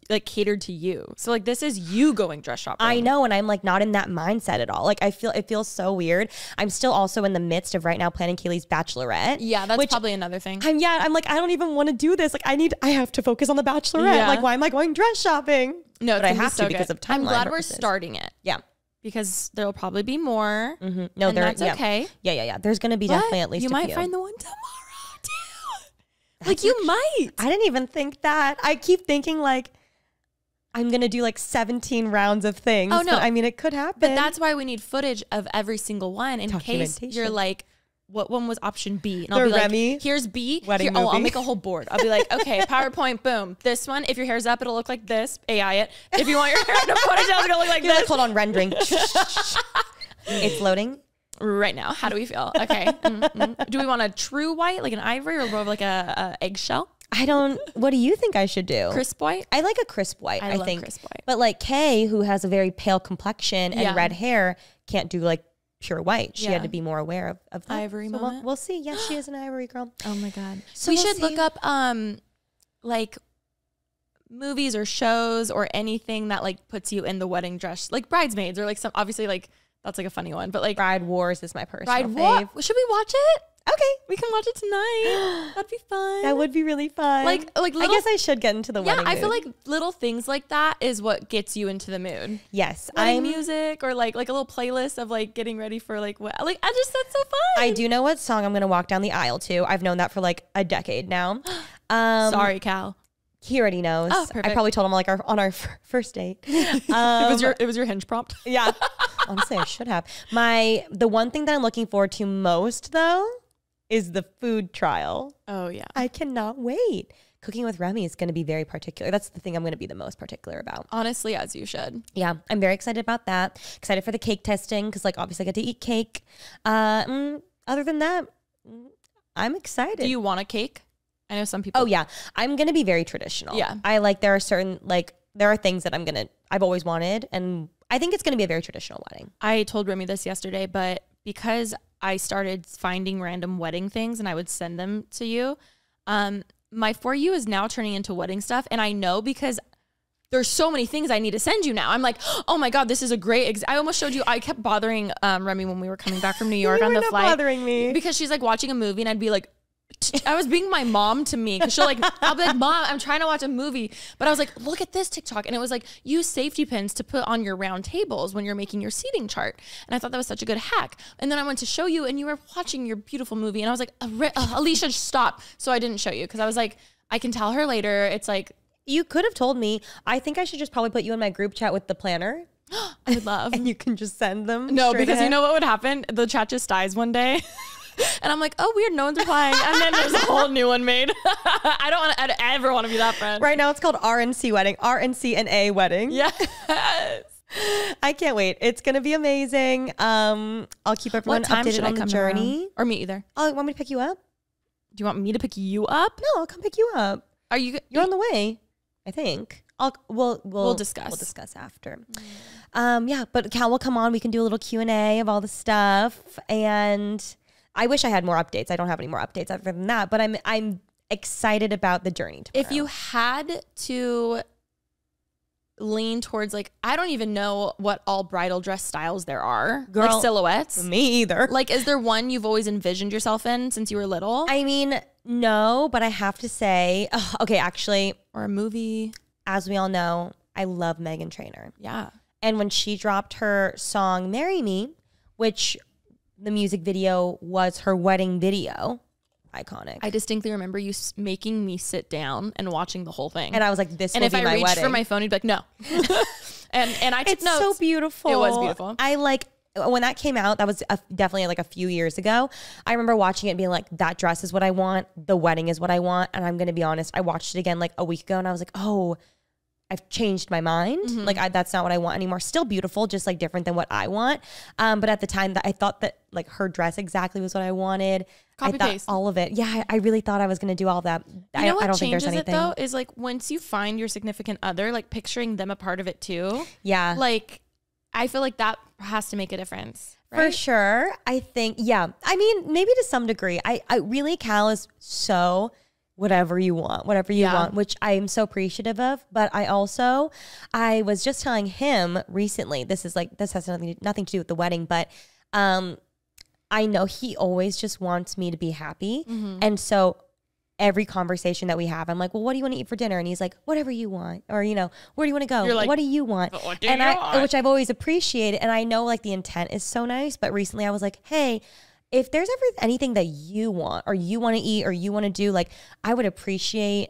like catered to you. So like this is you going dress shopping. I know, and I'm like not in that mindset at all. Like I feel it feels so weird. I'm still also in the midst of right now planning Kaylee's bachelorette. Yeah, that's which probably another thing. I'm yeah. I'm like I don't even want to do this. Like I need. I have to focus on the bachelorette. Yeah. Like why am I going dress shopping? no, but I gonna be have so to because of timeline. I'm glad we're starting it Yeah. because there'll probably be more. hmm No, and there. that's yeah. okay. Yeah, yeah, yeah. There's gonna be But definitely at least you might few. find the one tomorrow. like you might. I didn't even think that. I keep thinking like I'm gonna do like 17 rounds of things. Oh, no. but, I mean it could happen. But that's why we need footage of every single one in case you're like, what one was option B? And I'll The be like, Remi here's B. wedding Here- oh, I'll make a whole board. I'll be like, okay, PowerPoint, boom. This one, if your hair's up, it'll look like this. AI it. If you want your hair in a ponytail, it's gonna look like You're this. like, hold on, rendering. it's loading. Right now, how do we feel? Okay. Mm, mm. Do we want a true white, like an ivory, or more of like a, a eggshell? I don't. What do you think I should do? Crisp white? I like a crisp white. I I, love think. crisp white. But like Kay, who has a very pale complexion and Yeah. red hair, can't do like pure white. She Yeah. had to be more aware of, of that. Ivory so we'll, we'll see. Yes, she is an ivory girl. Oh my god. So we we'll should see. look up um like movies or shows or anything that like puts you in the wedding dress, like bridesmaids or like some obviously like that's like a funny one, but like Bride Wars is my personal bride fave. should we watch it? Okay. We can watch it tonight. That'd be fun. That would be really fun. Like- like I guess I should get into the Yeah. I feel like little things like that is what gets you into the mood. yes, I'm. music or like like a little playlist of like getting ready for like what like I just that's so fun. I do know what song I'm gonna walk down the aisle to. I've known that for like a decade now. Um, Sorry, Cal. He already knows. Oh, I probably told him like our, on our f- first date. it Um, was your it was your hinge prompt. yeah. Honestly, I should have. My the one thing that I'm looking forward to most though is the food trial. Oh yeah. I cannot wait. Cooking with Remi is going to be very particular. That's the thing I'm going to be the most particular about. Honestly, as you should. Yeah, I'm very excited about that. Excited for the cake testing because, like, obviously, I get to eat cake. Uh, mm, other than that, mm, I'm excited. Do you want a cake? I know some people. Oh yeah, I'm gonna be very traditional. Yeah. I like there are certain like there are things that I'm gonna I've always wanted, and I think it's gonna be a very traditional wedding. I told Remi this yesterday, but because I started finding random wedding things and I would send them to you, um, my for you is now turning into wedding stuff, and I know because there's so many things I need to send you now. I'm like, oh my god, this is a great. Ex-. I almost showed you. I kept bothering um, Remi when we were coming back from New York on the flight bothering me. because she's like watching a movie, and I'd be like. I was being my mom to me because she'll like, I'll be like, Mom, I'm trying to watch a movie. But I was like, look at this TikTok. And it was like, use safety pins to put on your round tables when you're making your seating chart. And I thought that was such a good hack. And then I went to show you and you were watching your beautiful movie. And I was like, "Uh, Alisha, stop. So I didn't show you because I was like, I can tell her later. It's like, You could have told me. I think I should just probably put you in my group chat with the planner, I would love. and you can just send them. No, because you know what would happen? The chat just dies one day. And I'm like, oh, weird, no one's replying. And then there's a whole new one made. I don't want to ever want to be that friend. Right now, it's called RNC wedding, RNC and A wedding. Yes. I can't wait. It's gonna be amazing. Um, I'll keep everyone updated on the journey. around? Or me either. Oh, want me to pick you up? Do you want me to pick you up? No, I'll come pick you up. Are you? You're on the way, I think. I'll we'll we'll, We'll discuss. We'll discuss after. Um, yeah, but Cal will come on. We can do a little Q and A of all the stuff. And I wish I had more updates. I don't have any more updates other than that. But I'm I'm excited about the journey. If you had to lean towards like I don't even know what all bridal dress styles there are, Girl, like silhouettes. me either. Like, is there one you've always envisioned yourself in since you were little, I mean, no, but I have to say, ugh, okay, actually, or a movie? as we all know, I love Meghan Trainor. Yeah. And when she dropped her song Marry Me, which the music video was her wedding video, iconic. I distinctly remember you s- making me sit down and watching the whole thing. and I was like, this and will if be I my reached wedding. for my phone, you'd be like, no. and and I took it's notes. so beautiful. It was beautiful. I like when that came out. That was a, definitely like a few years ago. I remember watching it and being like, that dress is what I want. The wedding is what I want. And I'm gonna be honest, I watched it again like a week ago, and I was like, oh. I've changed my mind. Mm-hmm. Like I, that's not what I want anymore. Still beautiful, just like different than what I want. Um, but at the time that I thought that like her dress exactly was what I wanted. Copy I thought paste. all of it. Yeah, I, I really thought I was gonna do all that. You I, know what I don't think changes there's it anything. though is like once you find your significant other, like picturing them a part of it too. yeah, Like I feel like that has to make a difference. For sure. I think, yeah. I mean, maybe to some degree. I, I really, Cal is so whatever you want, whatever you Yeah. want, which I am so appreciative of. But I also, I was just telling him recently, this is like, this has nothing, nothing to do with the wedding, but um, I know he always just wants me to be happy. Mm-hmm. And so every conversation that we have, I'm like, well, what do you want to eat for dinner? And he's like, whatever you want. Or, you know, where do you want to go? Like, what do you want? Do and you I, want?" which I've always appreciated. And I know like the intent is so nice. But recently I was like, hey, if there's ever anything that you want or you want to eat or you want to do, like, I would appreciate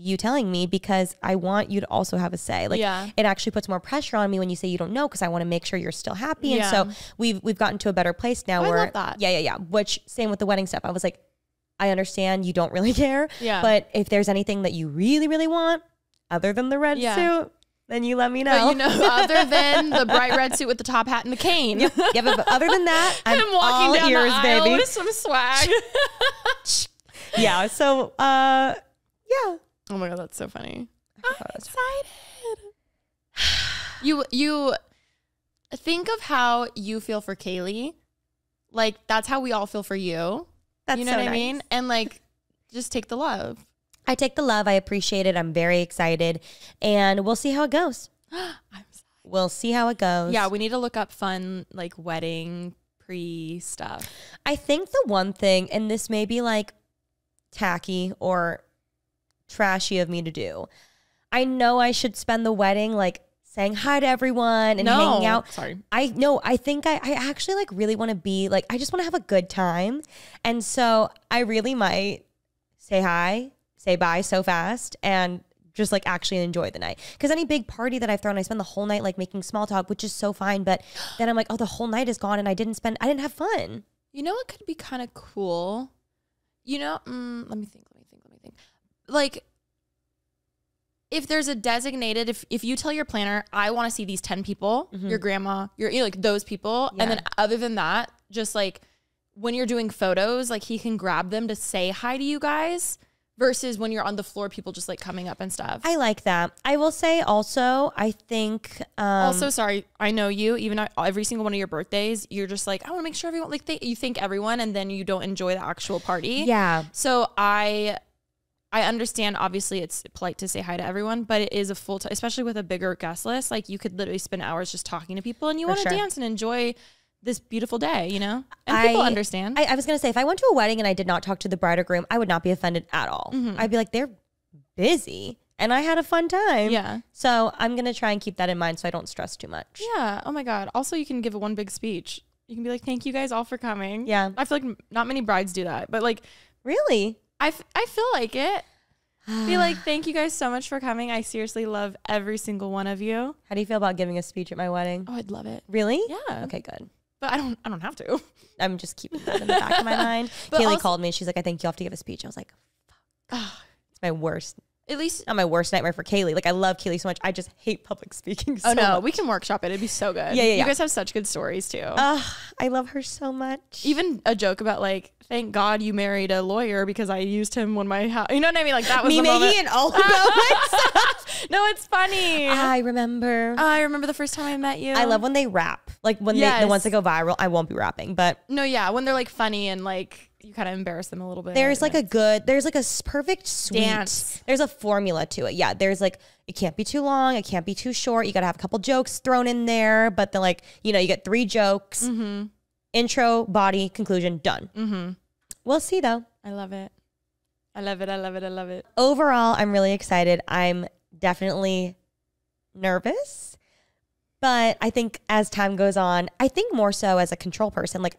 you telling me because I want you to also have a say. Like Yeah. it actually puts more pressure on me when you say you don't know because I want to make sure you're still happy. And so we've we've gotten to a better place now I where love that. yeah, yeah, yeah. Which same with the wedding stuff. I was like, I understand you don't really care. Yeah. But if there's anything that you really, really want, other than the red Yeah. suit, then you let me know. But you know, other than the bright red suit with the top hat and the cane. yeah, but, but other than that, I'm Him walking all down ears, the aisle baby. with some swag. yeah. So, uh, yeah. oh my god, that's so funny. I'm excited. you you think of how you feel for Kaylee. Like that's how we all feel for you. That's you know so what I nice. mean? And like just take the love. I take the love. I appreciate it. I'm very excited, and we'll see how it goes. I'm sorry. We'll see how it goes. Yeah, we need to look up fun like wedding pre stuff. I think the one thing, and this may be like tacky or trashy of me to do, I know I should spend the wedding like saying hi to everyone and hanging out. Sorry. I know. I think I, I actually like really want to be like I just want to have a good time, and so I really might say hi, say bye so fast, and just like actually enjoy the night. Because any big party that I've thrown, I spend the whole night like making small talk, which is so fine. But then I'm like, oh, the whole night is gone, and I didn't spend. I didn't have fun. You know what could be kind of cool? You know, mm, let me think, let me think, let me think. Like, if there's a designated, if if you tell your planner, I want to see these ten people, your grandma, your you know, like those people, and then other than that, just like when you're doing photos, like he can grab them to say hi to you guys. Versus when you're on the floor, people just like coming up and stuff. I like that. I will say also, I think um, also, sorry, I know you. Even every single one of your birthdays, you're just like, I want to make sure everyone like they, you think everyone, and then you don't enjoy the actual party. yeah, So I I understand obviously it's polite to say hi to everyone, but it is a full time especially with a bigger guest list. Like you could literally spend hours just talking to people and you want to sure. dance and enjoy this beautiful day, you know? And people I- understand. I, I was gonna say if I went to a wedding and I did not talk to the bride or groom, I would not be offended at all. Mm-hmm. I'd be like, they're busy, and I had a fun time. yeah. So I'm gonna try and keep that in mind so I don't stress too much. Yeah. Oh my God. Also you can give a one big speech. You can be like, thank you guys all for coming. Yeah. I feel like not many brides do that, but like Really? I, f- I feel like it. Be like, thank you guys so much for coming. I seriously love every single one of you. How do you feel about giving a speech at my wedding? Oh, I'd love it. Really? Yeah. Okay, good. But I don't I don't have to. I'm just keeping that in the back of my mind. But Kaylee also- called me. She's like, I think you'll have to give a speech. I was like, fuck. It's my worst, At least not my worst nightmare for Kaylee. Like, I love Kaylee so much. I just hate public speaking. Oh, so Oh no, much. we can workshop it. It'd be so good. Yeah, yeah, You yeah. guys have such good stories too. Ugh, I love her so much. Even a joke about like, thank God you married a lawyer because I used him when my house. You know what I mean? Like that was me the making moment. all no, it's funny. I remember. I remember the first time I met you. I love when they rap. Like when they, the ones that go viral. I won't be rapping, but No, yeah, when they're like funny and like you kind of embarrass them a little bit. there's like a good. There's like a perfect sweet. Dance. There's a formula to it. Yeah. There's like it can't be too long. It can't be too short. You got to have a couple jokes thrown in there, but then like you know you get three jokes. Mm-hmm. Intro, body, conclusion, done. Mm-hmm. We'll see though. I love it. I love it. I love it. I love it. Overall, I'm really excited. I'm definitely nervous, but I think as time goes on, I think more so as a control person, like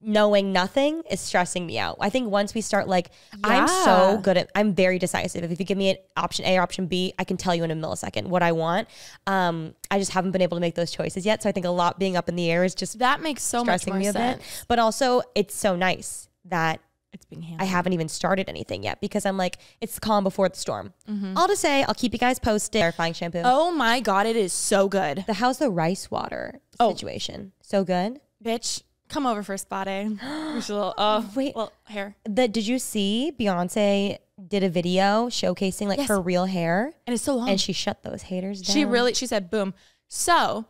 knowing nothing is stressing me out. I think once we start like I'm so good at I'm very decisive. If you give me an option A or option B, I can tell you in a millisecond what I want. Um I just haven't been able to make those choices yet, so I think a lot being up in the air is just That makes so much more me a sense. bit. But also it's so nice that It's being handled. I haven't even started anything yet because I'm like, it's calm before the storm. Mm-hmm. All to say, I'll keep you guys posted. Clarifying shampoo. Oh my god, it is so good, The how's the rice water Oh. situation? So good. bitch. Come over for a spa day. We should little, oh Wait. well, hair, The did you see Beyonce did a video showcasing like Yes. her real hair and it's so long. and she shut those haters down. She really she said boom. So,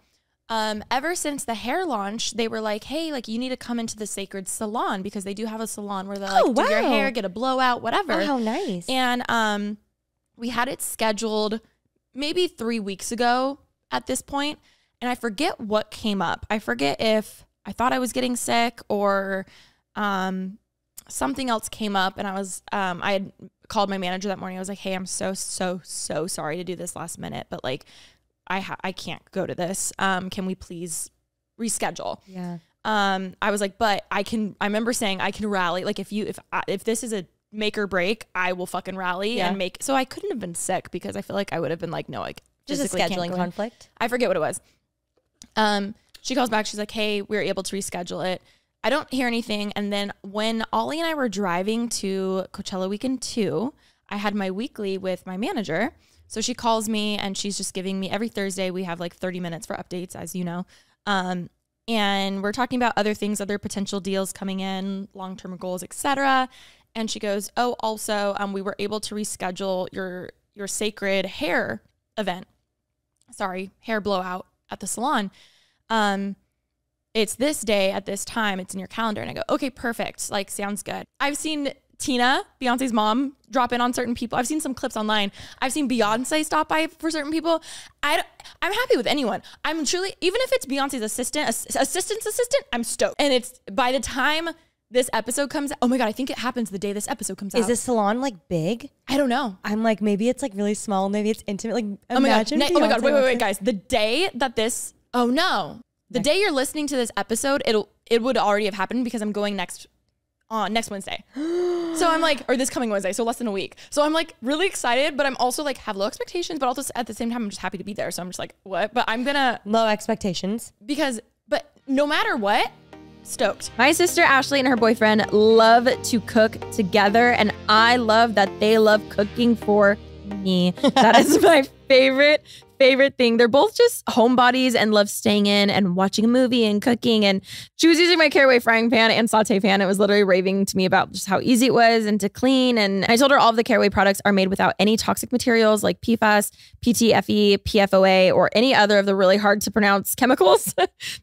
um ever since the hair launch, they were like, "Hey, like you need to come into the Cécred Salon because they do have a salon where they like Oh, do your hair, get a blowout, whatever." Oh, how nice. And um we had it scheduled maybe 3 weeks ago at this point, and I forget what came up. I forget if I thought I was getting sick or um something else came up and I was um I had called my manager that morning. I was like, "Hey, I'm so so so sorry to do this last minute, but like I ha- I can't go to this. Um can we please reschedule?" yeah. um i was like but i can i remember saying i can rally like if you if I, if this is a make or break i will fucking rally Yeah. and make so i couldn't have been sick because i feel like i would have been like no like Just a scheduling conflict. i forget what it was um she calls back. She's like hey we are able to reschedule it. I don't hear anything. And then when Oli and i were driving to coachella weekend 2 i had my weekly with my manager. So she calls me and she's just giving me every thursday we have like 30 minutes for updates as you know. Um and we're talking about other things other potential deals coming in long-term goals etc and she goes oh also um, we were able to reschedule your your Cécred hair event. Sorry hair blowout at the salon um it's this day at this time it's in your calendar and i go okay perfect like sounds good i've seen Tina, Beyonce's mom, drop in on certain people. I've seen some clips online. I've seen Beyonce stop by for certain people. I I'm happy with anyone. I'm truly even if it's Beyonce's assistant, ass- assistant's assistant, I'm stoked. And it's by the time this episode comes out, oh my god, I think it happens the day this episode comes out. Is this salon like big? I don't know. I'm like, maybe it's like really small. Maybe it's intimate. Like, Oh my god. imagine. Ne- oh my god. Wait, wait, wait, guys. The day that this oh no. The day you're listening to this episode, it'll it would already have happened because I'm going next on next Wednesday. so I'm like, or this coming Wednesday, so less than a week. So I'm like really excited, but I'm also like have low expectations, but also at the same time I'm just happy to be there. So I'm just like, what? But I'm gonna Low expectations. because but no matter what, stoked. My sister Ashley and her boyfriend love to cook together, and I love that they love cooking for me. That is my favorite, favorite thing. They're both just homebodies and love staying in and watching a movie and cooking. And she was using my Caraway frying pan and saute pan. It was literally raving to me about just how easy it was and to clean. And I told her all of the Caraway products are made without any toxic materials like PFAS, PTFE, PFOA, or any other of the really hard to pronounce chemicals.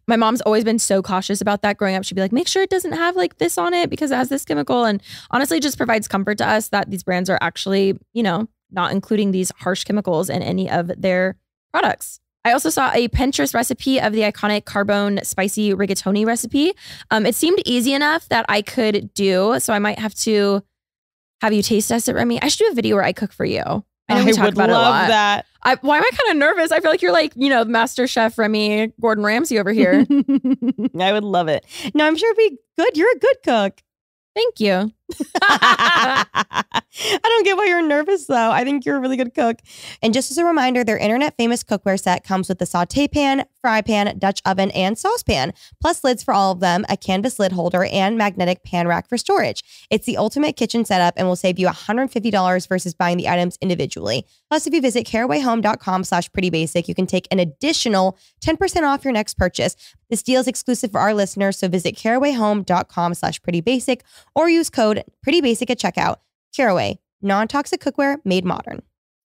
my mom's always been so cautious about that growing up. She'd be like, make sure it doesn't have like this on it because it has this chemical. And honestly, just provides comfort to us that these brands are actually, you know, not including these harsh chemicals in any of their products. I also saw a Pinterest recipe of the iconic carbone spicy rigatoni recipe. Um, it seemed easy enough that I could do. So I might have to have you taste test it, Remi. I should do a video where I cook for you. I know we talk about it a lot. that. I, why am I kind of nervous? I feel like you're like, you know, Master Chef Remi Gordon Ramsay over here. I would love it. No, I'm sure it'd be good. You're a good cook. Thank you. I don't get why you're nervous though. I think you're a really good cook. And just as a reminder, their internet famous cookware set comes with a saute pan, fry pan, Dutch oven, and saucepan, plus lids for all of them, a canvas lid holder, and magnetic pan rack for storage. It's the ultimate kitchen setup and will save you $150 versus buying the items individually. Plus, if you visit carawayhome.com slash pretty basic, you can take an additional 10% off your next purchase. This deal is exclusive for our listeners, so visit carawayhome.com slash pretty basic or use code pretty basic at checkout. Caraway, non-toxic cookware made modern.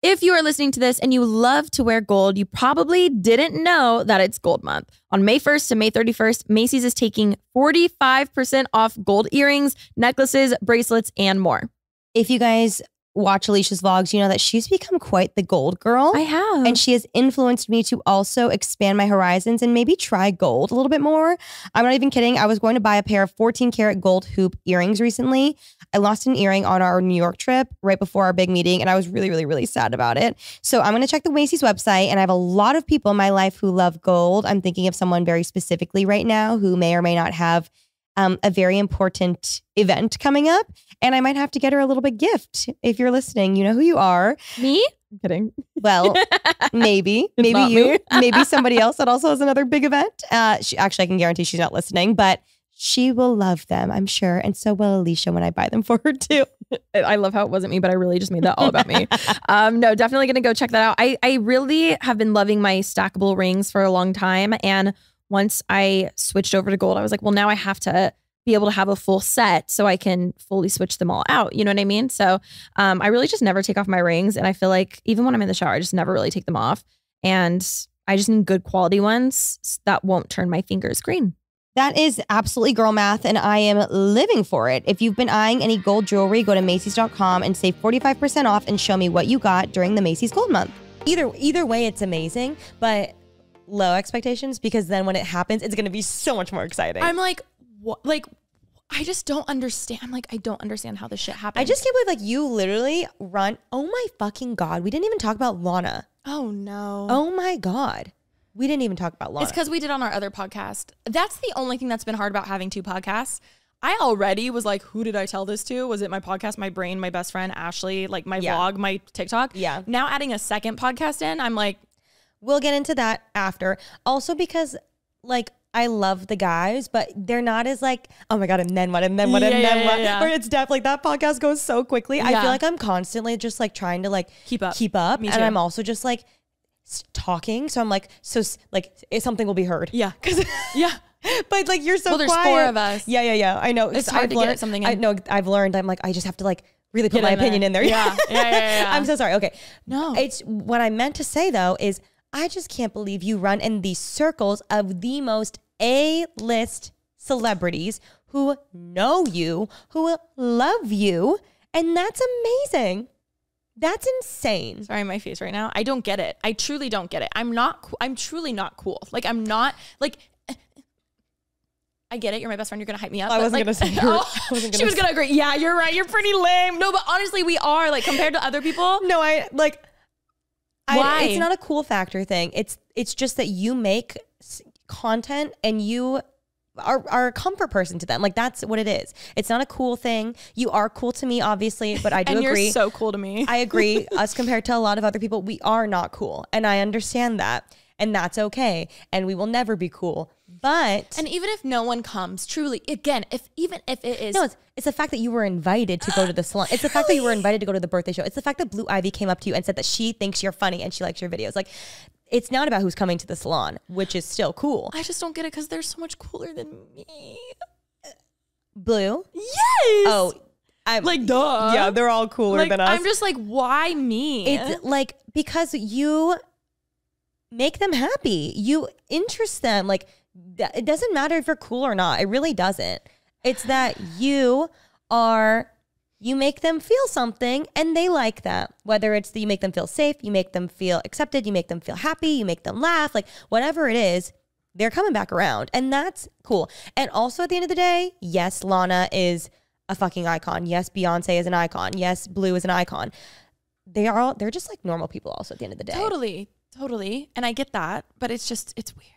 If you are listening to this and you love to wear gold, you probably didn't know that it's gold month. On May 1st to May 31st, Macy's is taking 45% off gold earrings, necklaces, bracelets, and more. If you guys watch Alisha's vlogs, you know that she's become quite the gold girl. I have. and she has influenced me to also expand my horizons and maybe try gold a little bit more. I'm not even kidding. I was going to buy a pair of 14 karat gold hoop earrings recently. I lost an earring on our New York trip right before our big meeting, and I was really, really, really sad about it. So I'm going to check the Macy's website, and I have a lot of people in my life who love gold. I'm thinking of someone very specifically right now who may or may not have um, a very important event coming up, and I might have to get her a little bit gift. If you're listening, you know who you are. me? I'm kidding. Well, maybe, maybe you, maybe somebody else that also has another big event. Uh, she, actually, I can guarantee she's not listening, but she will love them, I'm sure, and so will Alisha when I buy them for her too. I- I love how it wasn't me, but I really just made that all about me. um, no, definitely gonna go check that out. I I really have been loving my stackable rings for a long time, and once I switched over to gold, I was like, well, now I have to be able to have a full set so I can fully switch them all out. You know what I mean? So um, I really just never take off my rings, and I feel like even when I'm in the shower, I just never really take them off, and I just need good quality ones that won't turn my fingers green. That is absolutely girl math, and I am living for it. If you've been eyeing any gold jewelry, go to Macy's.com and save 45% off and show me what you got during the Macy's Gold Month. Either either way, it's amazing, but low expectations because then when it happens, it's going to be so much more exciting. I'm like, what? Like, I just don't understand. I'm like, I don't understand how this shit happened. I just can't believe like you literally run. Oh my fucking god, we didn't even talk about Lana. oh no. Oh my god, we didn't even talk about Lana. It's because we did on our other podcast. That's the only thing that's been hard about having two podcasts. I already was like, who did I tell this to? Was it my podcast, my brain, my best friend, Ashley, like my Yeah. vlog, my TikTok? Yeah. Now adding a second podcast in, I'm like, We'll get into that after. Also because like I love the guys, but they're not as like, oh my god, and then what, and then what, Yeah, and then yeah, what. yeah. Where it's definitely like that podcast goes so quickly. I feel like I'm constantly just like trying to like Keep up. keep up, and. I'm also just like talking. So I'm like, so like something will be heard. yeah. because Yeah. but like you're so Well, there's quiet. four of us. Yeah, yeah, yeah. I know. It's So hard I've to get learned- something I know. I've learned. I'm like, I just have to like really put Get my in opinion there. in there. Yeah. Yeah, yeah, yeah. I'm so sorry. Okay. No. It's what I meant to say though is I just can't believe you run in these circles of the most A list celebrities who know you, who love you. And that's amazing. That's insane. Sorry, my face right now. I don't get it. I truly don't get it. I'm not. I'm truly not cool. Like I'm not. Like I get it. You're my best friend. You're gonna hype me up. I wasn't like, gonna say oh, wasn't she gonna was gonna agree. Yeah, you're right. You're pretty lame. No, but honestly, we are like compared to other people. No, I like. I, Why? it's not a cool factor thing. It's it's just that you make content and you are, are a comfort person to them. Like that's what it is. It's not a cool thing. You are cool to me, obviously, but I do and agree. you're so cool to me. I agree. Us compared to a lot of other people, we are not cool, and I understand that, and that's okay. And we will never be cool. But and even if no one comes, truly, again, if even if it is, no, it's, it's the fact that you were invited to go to the salon. It's the fact that you were invited to go to the birthday show. It's the fact that Blue Ivy came up to you and said that she thinks you're funny and she likes your videos. Like, it's not about who's coming to the salon, which is still cool. I just don't get it because they're so much cooler than me. Blue, Yes. oh, I'm like duh. yeah, they're all cooler like than us. I'm just like, why me? It's like because you make them happy. You interest them. Like it doesn't matter if you're cool or not. It really doesn't. It's that you are you make them feel something and they like that. Whether it's that you make them feel safe, you make them feel accepted, you make them feel happy, you make them laugh, like whatever it is, they're coming back around. And that's cool. And also at the end of the day, yes, Lana is a fucking icon. Yes, Beyonce is an icon. Yes, Blue is an icon they are all they're just like normal people also at the end of the day. totally, totally, and I get that, but it's just it's weird.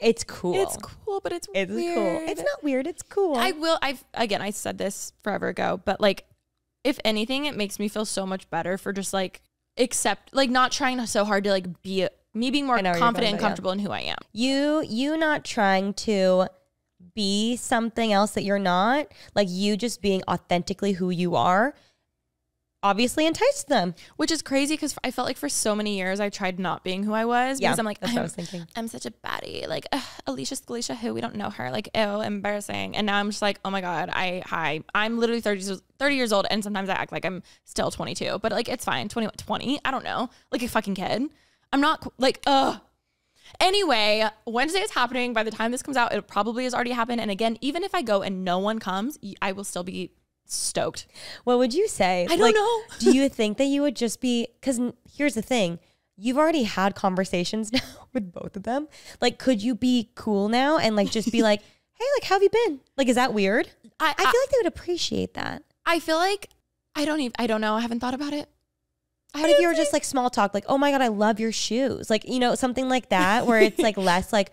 It's cool. It's cool, but it's It's weird. cool. It's not weird. It's cool. I will. I've again. I said this forever ago, but like, if anything, it makes me feel so much better for just like accept, like not trying so hard to like be me being more I know what you're confident and about, yeah. comfortable in who I am. you you not trying to be something else that you're not. Like you just being authentically who you are. Obviously enticed them. Which is crazy because I felt like for so many years I tried not being who I was Yeah, because I'm like what I I'm, was thinking. I'm such a baddie. Like ugh, Alisha Scalicia, who we don't know her. Like ew, embarrassing. And now I'm just like, oh my god, I hi, I'm literally 30, years- 30 years old, and sometimes I act like I'm still 22, but like it's fine. 20, 20, I don't know, like a fucking kid. I'm not like ugh. Anyway, Wednesday is happening. By the time this comes out, it probably has already happened. And again, even if I go and no one comes, I will still be stoked. What would you say? I don't know. do you think that you would just be because here's the thing. You've already had conversations now with both of them. Like, could you be cool now and like just be like, hey, like, how have you been? Like, is that weird? I, I feel like they would appreciate that. I feel like I don't even I don't know. I haven't thought about it. I What if you were just like small talk, like, oh my God, I love your shoes? Like, you know, something like that, where it's like less like,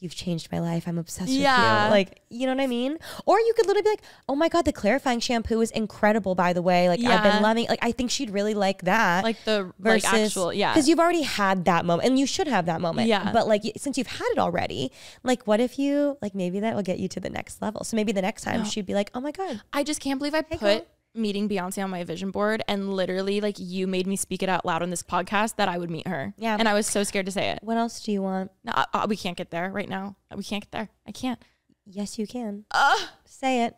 you've changed my life. I'm obsessed Yeah. with you. Like, you know what I mean? Or you could literally be like, oh my God, the clarifying shampoo is incredible, by the way. Like, I've been loving Like, I think she'd really like that. like the versus like actual yeah. because you've already had that moment and you should have that moment Yeah. but like since you've had it already like what if you like maybe that will get you to the next level so maybe the next time No. she'd be like oh my god I just can't believe I girl. put meeting Beyonce on my vision board and literally like you made me speak it out loud on this podcast that I would meet her. Yeah. And I was so scared to say it. what else do you want No, uh, uh, we can't get there right now. We can't get there. I can't. yes you can Uh, say it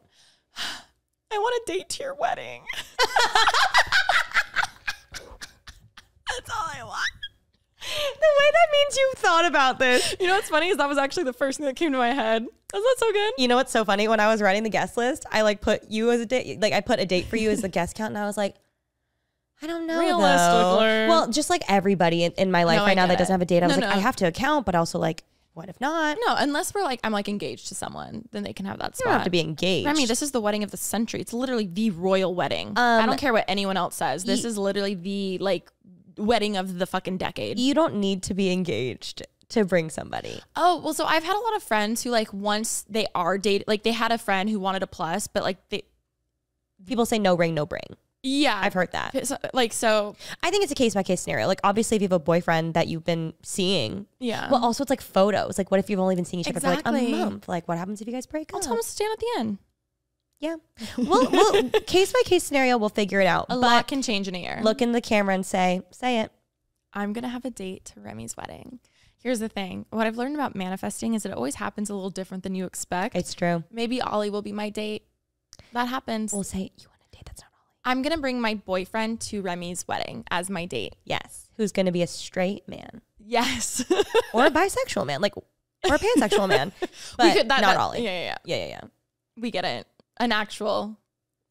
I want a date to your wedding. That's all I want. The way that means you thought about this You know what's funny is that was actually the first thing that came to my head. Isn't that so good? you know what's so funny when i was writing the guest list i like put you as a date like i put a date for you as the guest count and i was like I don't know. Realistically. Well, just like everybody in, in my life No, right now that doesn't have a date, I was No, like, I have to account, but also like, what if not? No, unless we're like I'm like engaged to someone, then they can have that spot. You don't have to be engaged. I mean, this is the wedding of the century. It's literally the royal wedding. I Um, don't care what anyone else says. This is literally the like wedding of the fucking decade. you don't need to be engaged to bring somebody. Oh, well, so I've had a lot of friends who like once they are dated, like they had a friend who wanted a plus, but like they, People say no ring, no bring. yeah, I've heard that. So, like so, I think it's a case by case scenario. Like obviously, if you have a boyfriend that you've been seeing, yeah. well, also it's like photos. Like, what if you've only been seeing each other for like Exactly. a month? Like, what happens if you guys break I'll up? tell them to stand at the end. Yeah, we'll, we'll case by case scenario. We'll figure it out. A but lot can change in a year. look in the camera and say, say it. I'm gonna have a date to Remi's wedding. Here's the thing: what I've learned about manifesting is that it always happens a little different than you expect. It's true. Maybe Oli will be my date. That happens. We'll say you want a date that's not Oli. I'm gonna bring my boyfriend to Remi's wedding as my date. Yes, who's going to be a straight man Yes, or a bisexual man, like or a pansexual man, but could that, not that- Oli. Yeah, yeah, yeah. yeah, yeah, yeah. we get it. An actual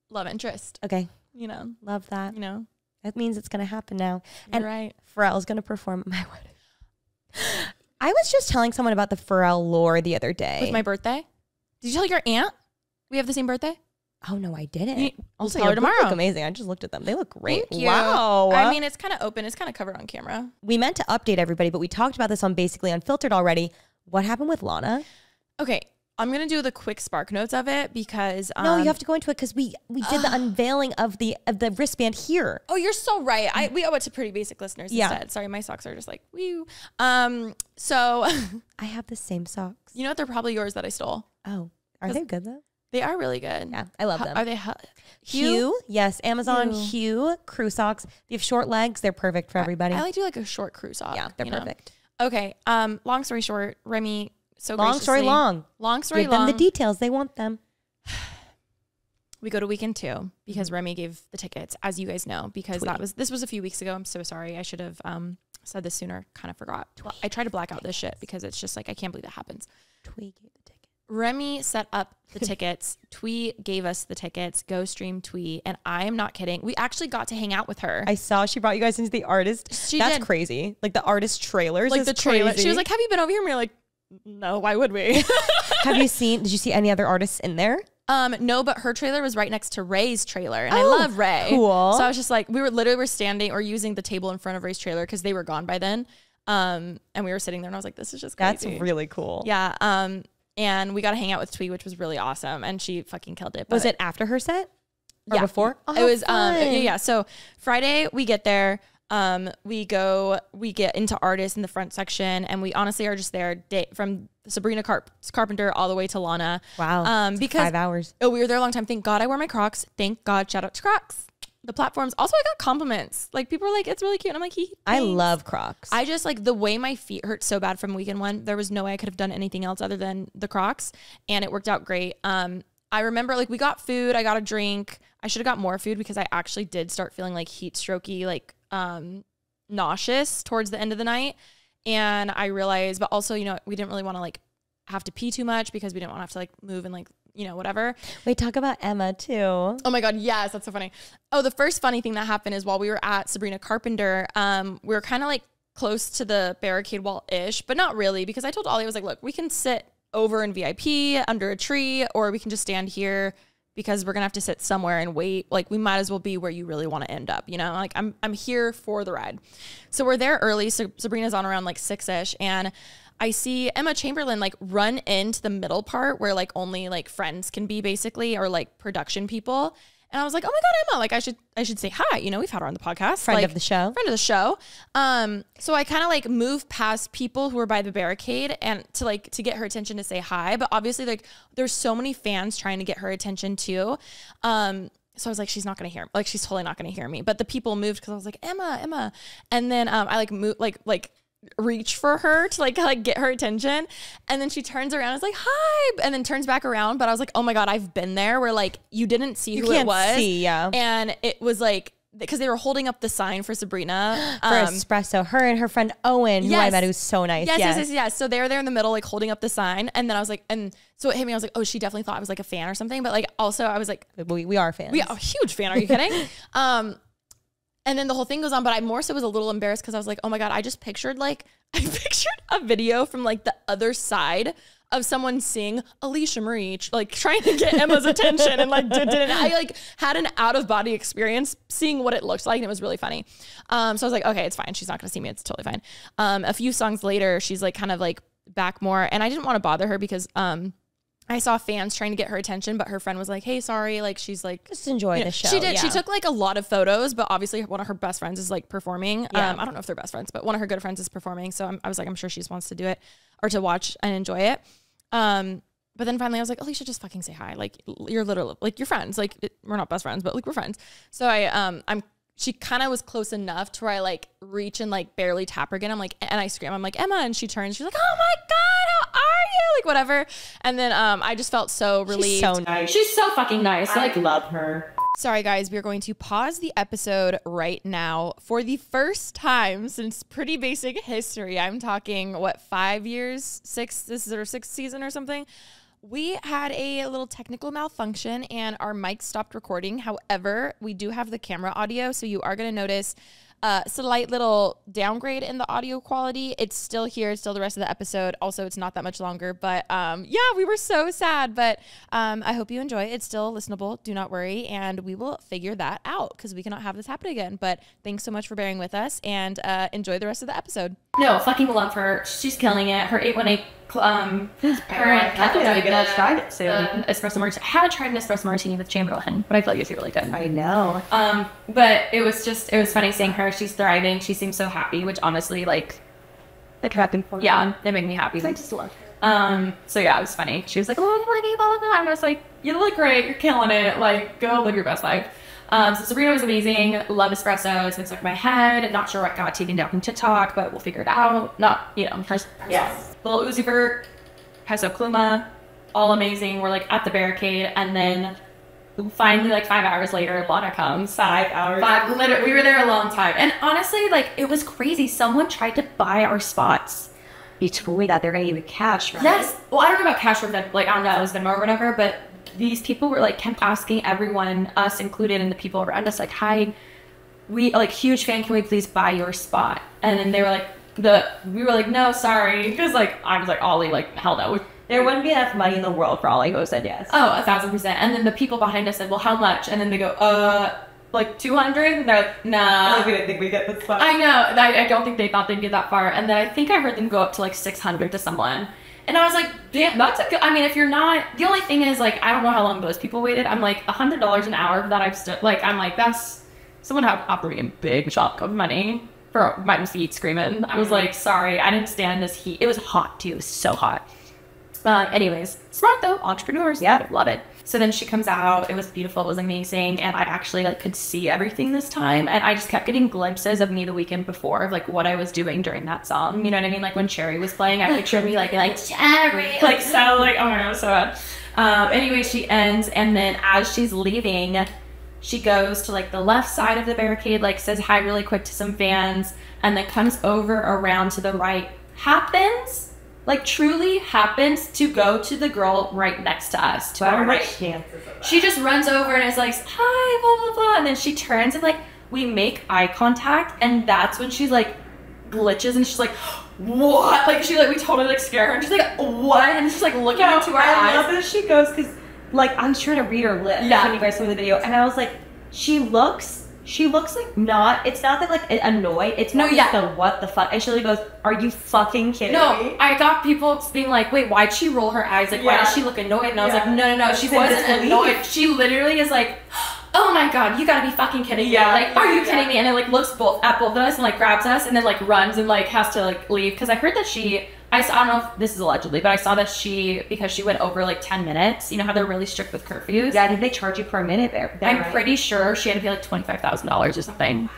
love interest. Okay, You know. love that. You know. That means it's gonna happen now. You're And right. Pharrell's gonna perform at my wedding. I was just telling someone about the Pharrell lore the other day. With my birthday. Did you tell your aunt we have the same birthday? oh no, I didn't. You- also, tell her tomorrow. Look amazing. I just looked at them. They look great. Thank you. Wow. I mean, it's kind of open. It's kind of covered on camera. we meant to update everybody, but we talked about this on basically unfiltered already. What happened with Lana? Okay, I'm gonna do the quick spark notes of it because um, no, you have to go into it because we we did the unveiling of the of the wristband here. Oh, you're so right. I we owe it to pretty basic listeners Yeah. instead. Sorry, my socks are just like woo. Um, so I have the same socks. you know what? They're probably yours that I stole. Oh, are they good though? They are really good. Yeah, I love Ho- them. Are they hu- Hue, yes, Amazon Hue. Hue crew socks. They have short legs. They're perfect for everybody. I like to do like a short crew sock. yeah, they're you know? perfect. Okay. Um, long story short, Remi. So Long story long. Long story Give long. them the details. They want them. we go to weekend two because Mm-hmm. Remi gave the tickets, as you guys know, because that was this was a few weeks ago. I'm so sorry. I should have um said this sooner. Kind of forgot. Well, I try to black out this shit because it's just like I can't believe that happens. Twee gave the ticket. Remi set up the tickets. Twee gave us the tickets. Go stream Twee, and I am not kidding. We actually got to hang out with her. I saw she brought you guys into the artist. She That's did. crazy. Like the artist trailers. like the trailer. She was like, "Have you been over here?" And we were like, "No, why would we?" Have you seen? Did you see any other artists in there? Um, no, but her trailer was right next to Ray's trailer, and I Oh, love Ray. cool. So I was just like, we were literally were standing or using the table in front of Ray's trailer because they were gone by then. Um, and we were sitting there, and I was like, this is just That's crazy. really cool. yeah. Um, and we got to hang out with Twee, which was really awesome, and she fucking killed it. Was it after her set or Yeah. before? Oh, it Oh, was um yeah, yeah. So Friday we get there. Um, we go, we get into artists in the front section, and we honestly are just there day, from Sabrina Carp- Carpenter all the way to Lana. Wow. Um, because five hours. Oh, we were there a long time. Thank God I wore my Crocs. Thank God. Shout out to Crocs. The platforms. Also, I got compliments. Like people were like, "It's really cute." And I'm like, "He." I love Crocs. I just like the way my feet hurt so bad from weekend one. There was no way I could have done anything else other than the Crocs, and it worked out great. Um, I remember like we got food. I got a drink. I should have got more food because I actually did start feeling like heat strokey, like um, nauseous towards the end of the night. And I realized, but also, you know, we didn't really want to like have to pee too much because we didn't want to have to like move and like you know whatever. Wait, talk about Emma too. Oh my god, yes, that's so funny. Oh, the first funny thing that happened is while we were at Sabrina Carpenter, um, we were kind of like close to the barricade wall ish, but not really because I told Oli I was like, look, we can sit over in VIP under a tree, or we can just stand here because we're gonna have to sit somewhere and wait. Like we might as well be where you really want to end up, you know? Like I'm I'm here for the ride. So we're there early. So Sabrina's on around like six ish, and I see Emma Chamberlain like run into the middle part where like only like friends can be basically or like production people. And I was like, oh my god, Emma! Like I should I should say hi. You know, we've had her on the podcast, Friend like, of the show. friend of the show. Um, so I kind of like move past people who are by the barricade and to like to get her attention to say hi. But obviously, like there's so many fans trying to get her attention too. Um, so I was like, she's not gonna hear, like she's totally not gonna hear me. But the people moved because I was like, Emma, Emma, and then um, I like move like like reach for her to like like get her attention and then she turns around and is like hi and then turns back around but i was like oh my god i've been there where like you didn't see who it was see, yeah. and it was like because they were holding up the sign for sabrina For um, espresso, her and her friend Owen, who I Yes. met, who's so nice. Yes, yes, yes, yes. So they were there in the middle, like holding up the sign, and then I was like, and so it hit me. I was like, oh, she definitely thought I was like a fan or something. But like, also, I was like, We, we are fans. we are a huge fan. Are you kidding? um, and then the whole thing goes on, but I more so was a little embarrassed because I was like, oh my god, I just pictured like I pictured a video from like the other side of someone seeing Alisha Marie like trying to get Emma's attention and like did, didn't I like had an out of body experience seeing what it looked like and it was really funny. Um, so I was like, okay, it's fine. She's not gonna see me. It's totally fine. Um, a few songs later, she's like kind of like back more, and I didn't want to bother her because um. I saw fans trying to get her attention, but her friend was like, "Hey, sorry." Like she's like, Just enjoy you know, the show. She did. She took like a lot of photos, but obviously one of her best friends is like performing. Yeah. Um, I don't know if they're best friends, but one of her good friends is performing. So I'm, I was like, I'm sure she just wants to do it or to watch and enjoy it. Um, but then finally I was like, Alisha, just fucking say hi. Like you're literally like you're friends. Like it, we're not best friends, but like we're friends. So I um I'm she kind of was close enough to where I like reach and like barely tap her again. I'm like, and I scream, I'm like, Emma. And she turns, she's like, oh my God, how are you? Like, whatever. And then um, I just felt so relieved. She's so nice. She's so fucking nice. I Like, love her. Sorry, guys, we are going to pause the episode right now for the first time since pretty basic history. I'm talking, what, five years, six, this is our sixth season or something. we had a little technical malfunction and our mic stopped recording. However, we do have the camera audio, so you are going to notice a slight little downgrade in the audio quality. It's still here, it's still the rest of the episode. Also, it's not that much longer, but um, yeah, we were so sad. But um, I hope you enjoy. It's still listenable. Do not worry, and we will figure that out because we cannot have this happen again. But thanks so much for bearing with us, and uh, enjoy the rest of the episode. No, fucking love her. She's killing it. Her 818 um Kendall gotta doing get the, tried it soon. the espresso martini. I haven't tried an espresso martini with Chamberlain, but I feel like it's really good. I know. Um, but it was just it was funny seeing her. She's thriving. She seems so happy, which honestly, like, Like happen for yeah, they make me happy. I just love. Um, so yeah, it was funny. She was like, "Oh, blah, blah, blah, blah." and I was like, "You look great. You're killing it. Like, go live your best life." Um, so Sabrina was amazing. Love espresso. It's been stuck in my head. Not sure what got taken down from TikTok, but we'll figure it out. Not, you know, Yes. Little Uzi Vert, Peso Pluma, all amazing. We're like at the barricade, and then finally, like five hours later, Lana comes. Five hours. Five, literally, we were there a long time, and honestly, like it was crazy. Someone tried to buy our spots. You told me that they're gonna give you cash, right? Yes. Well, I don't know about cash or Venmo, like I don't know, it was Venmo or whatever, but these people were like kept asking everyone, us included, and the people around us, like, "Hi, we like huge fan. Can we please buy your spot?" And then they were like, "The we were like, no, sorry," because like I was like, Oli, like hell no. There wouldn't be enough money in the world for Oli who said yes. Oh, a thousand percent. And then the people behind us said, "Well, how much?" And then they go, "Uh, like two hundred. And they're like, "Nah." we didn't think we get this far. I know. I, I don't think they thought they'd get that far. And then I think I heard them go up to like 600 to someone. And I was like, damn, that's a good. I mean, if you're not, the only thing is, like, I don't know how long those people waited. I'm like, $100 an hour that I've stood, like, I'm like, that's someone have operating big shop of money for my feet screaming. I was like, sorry, I didn't stand this heat. It was hot too. So hot. Uh, anyways, smart though, entrepreneurs. Yeah. love it. So then she comes out. It was beautiful. It was amazing, and I actually like could see everything this time. And I just kept getting glimpses of me the weekend before of like what I was doing during that song. You know what I mean? Like when Cherry was playing, I pictured me like like Cherry, like so like oh my god, so bad. Um, anyway, she ends, and then as she's leaving, she goes to like the left side of the barricade, like says hi really quick to some fans, and then comes over around to the right. Happens, like truly happens to go to the girl right next to us, to our right. chances of that? She just runs over and is like, hi, blah, blah, blah. And then she turns and like, we make eye contact. And that's when she's like, glitches and she's like, what? Like, she like, we totally like scare her. And she's like, what? And she's like looking into our I love eyes. that she goes because, like, I'm trying to read her lips Yeah. when you guys saw the video, and I was like, she looks, she looks like not. It's not that like annoyed. It's No, not oh, yeah. the what the fuck. And she goes, "Are you fucking kidding No, me?" I got people being like, wait, why'd she roll her eyes? Like, why Yeah. does she look annoyed? And I was Yeah. like, no, no, no, she It's wasn't annoyed. She literally is like, oh my god, you gotta be fucking kidding me. Yeah, Like, are you yeah. kidding me? And it like looks both at both of us and like grabs us and then like runs and like has to like leave. Cause I heard that she, I, saw, I don't know if this is allegedly, but I saw that she, because she went over like 10 minutes, you know how they're really strict with curfews? yeah, did they charge you per minute there? there, I'm right? pretty sure she had to pay like twenty five thousand dollars or something,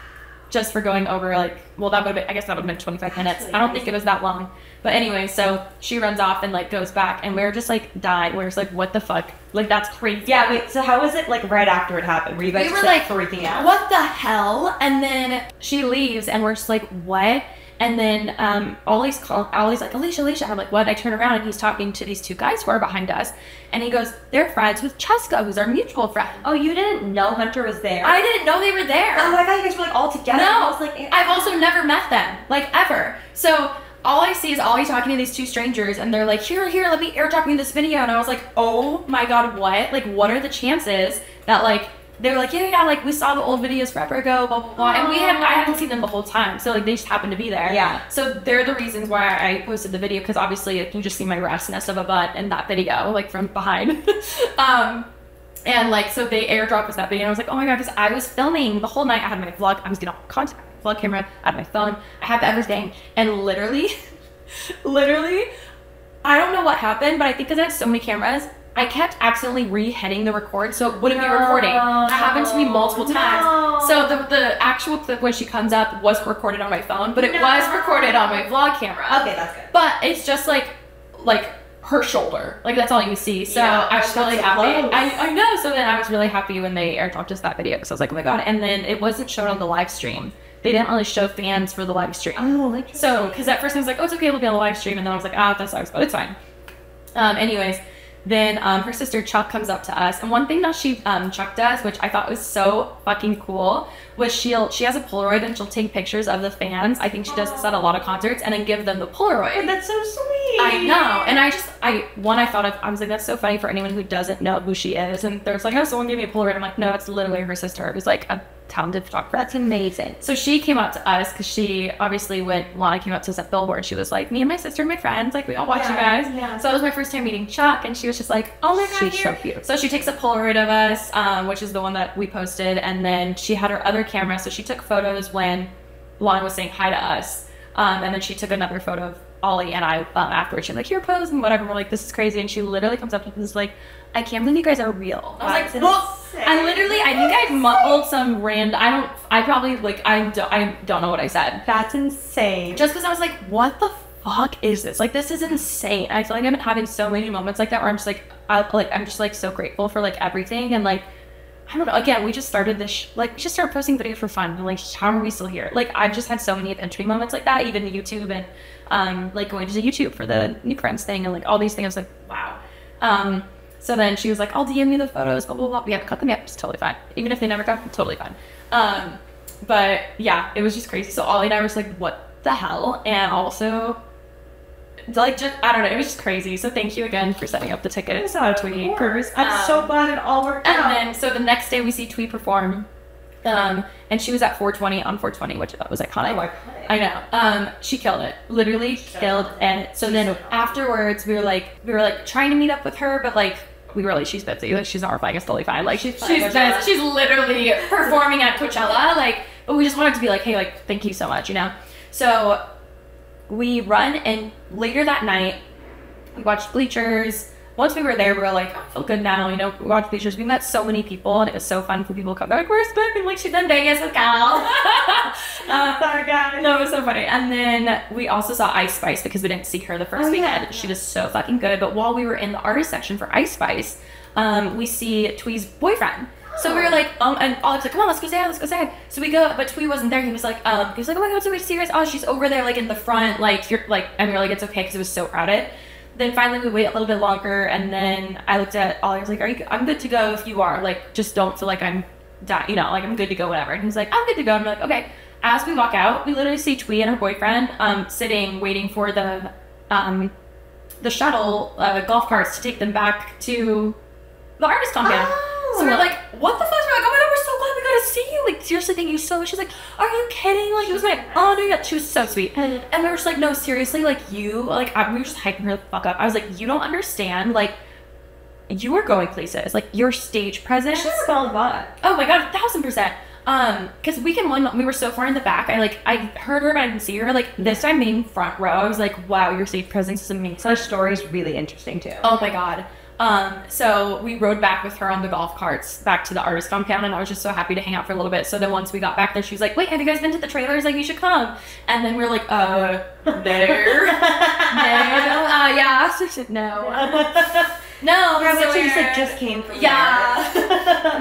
just for going over like. Well, that would have been. I guess that would have been twenty five minutes. I don't think it was that long. But anyway, so she runs off and like goes back, and we are just like dying. We are just like, what the fuck? Like that's crazy. Yeah, wait. So how was it like right after it happened? Were you guys We just, were like, like, freaking out? What the hell? And then she leaves, and we're just like, what? And then um, Oli's called. Oli's like, Alisha, Alisha. I'm like, what? I turn around, and he's talking to these two guys who are behind us, and he goes, they're friends with Cheska, who's our mutual friend. Oh, you didn't know Hunter was there? I didn't know they were there. Oh, I thought you guys were like all together. No, I was like, I've also never met them, like ever. So all I see is Oli talking to these two strangers, and they're like, "Here, here, let me airdrop me this video." And I was like, "Oh my god, what? Like, what are the chances that like?" They were like, yeah, yeah, like we saw the old videos forever ago, blah blah blah, and we have I haven't seen them the whole time, so like they just happened to be there. Yeah. So they're the reasons why I posted the video because obviously you just see my restness of a butt in that video, like from behind. um, and like, so they airdropped us that video, and I was like, oh my god, because I was filming the whole night. I had my vlog, I was getting all contact, vlog camera, I had my phone, I had everything, and literally, literally, I don't know what happened, but I think because I had so many cameras, I kept accidentally re-hitting the record, so it wouldn't be recording. That happened to me multiple times. So the the actual clip when she comes up was recorded on my phone, but it was recorded on my vlog camera. Okay, that's good. But it's just like like her shoulder. Like that's all you see. So Yeah, I was really happy. I, I know. So then I was really happy when they airdropped us that video because I was like, oh my god. And then it wasn't shown on the live stream. They didn't really show fans for the live stream. Oh, So, because at first I was like, oh, it's okay, we'll be on the live stream. And then I was like, ah, that sucks, but it's fine. Um, anyways, then um, her sister Chuck comes up to us, and one thing that she um, Chuck does, which I thought was so fucking cool, was she'll she has a Polaroid and she'll take pictures of the fans. I think she does this at a lot of concerts, and then give them the Polaroid. That's so sweet. I know, and I just I one I thought of I was like that's so funny for anyone who doesn't know who she is, and there's like oh someone gave me a Polaroid. I'm like no, it's literally her sister who's like a talented photographer. That's amazing. So she came up to us because she obviously when Lana came up to us at Billboard, she was like, "Me and my sister and my friends, like we all watch you guys." yeah. So that was my first time meeting Chuck, and she was just like, "Oh my god, She's so cute. So she takes a Polaroid of us, um, which is the one that we posted, and then she had her other camera, so she took photos when Lana was saying hi to us, um, and then she took another photo of Oli and I um, afterwards. She's like, "Here, pose," and whatever. We're like, "This is crazy," and she literally comes up to us like. I can't believe you guys are real. I was like, well, I literally, I think I mumbled some random. I don't. I probably like. I don't. I don't know what I said. That's insane. Just because I was like, what the fuck is this? Like, this is insane. I feel like I've been having so many moments like that where I'm just like, I like, I'm just like so grateful for like everything and like. I don't know. Again, we just started this, sh- like, we just started posting videos for fun. Like, how are we still here? Like, I've just had so many entry moments like that, even YouTube and, um, like, going to YouTube for the New Friends thing and, like, all these things. I was like, wow. Um, so then she was like, I'll DM you the photos, blah, blah, blah. We have to cut them yet. It's totally fine. Even if they never got, totally fine. Um, but yeah, it was just crazy. So Oli and I were just like, what the hell? And also, like, just, I don't know. It was just crazy. So thank you again for setting up the tickets. Of Twee. course. I'm so Um, glad it all worked And out. And then, so the next day we see Twee perform. Um, and she was at 420 on 420, which I thought was iconic. Oh, iconic. I know. Um, she killed it. Literally killed it. So then afterwards, we were like, we were like trying to meet up with her, but like, we were like, she's busy. Like, she's not replying. It's totally fine. Like, she's she's. She's literally performing at Coachella. Like, but we just wanted to be like, hey, like, thank you so much, you know. So we run, and later that night, we watched Bleachers. Once we were there, we were like, I feel good now, you know. We watched Bleachers. We met so many people, and it was so fun for people to come. back. They're like, where's Beth? And like, she's in Vegas with Cal. uh, Sorry, guys. no, it was so funny. And then we also saw Ice Spice because we didn't see her the first Oh, weekend. yeah. She was so fucking good. But while we were in the artist section for Ice Spice, um, we see Twee's boyfriend. So we were like, um, and Alex like, come on, let's go say hi, let's go say hi. So we go, but Twee wasn't there. He was like, um, he was like, oh my god, so to see you guys. Oh, she's over there, like in the front, like you're like, and we're like, it's okay because it was so crowded. Then finally we wait a little bit longer, and then I looked at Oli. I was like, "Are you? I'm good to go if you are. Like, just don't feel like I'm, dying you know, like I'm good to go, whatever." And he's like, "I'm good to go." And I'm like, "Okay." As we walk out, we literally see Twee and her boyfriend um, sitting, waiting for the um, the shuttle uh, golf carts to take them back to the artist compound. Oh. So we're like, "What the fuck?" We're like, "Oh my god, we're so glad we got to see you!" Like, seriously, thank you so much. She's like, "Are you kidding?" Like, it was my honor. Yeah, she was so sweet. And we were just like, "No, seriously, like you, like I, we were just hyping her the fuck up." I was like, "You don't understand, like." You are going places like your stage presence. She's spelled what? Oh my god, a thousand percent. Um, because weekend one we were so far in the back. I like I heard her, but I didn't see her. Like this time being front row, I was like, wow, your stage presence is amazing. Her story is really interesting too. Oh my god. Um, so we rode back with her on the golf carts back to the artist compound, and I was just so happy to hang out for a little bit. So then once we got back there, she was like, "Wait, have you guys been to the trailers? Like, you should come." And then we are like, "Uh, no, no, uh, yeah." So she said, "No, no." So she just like just came from yeah.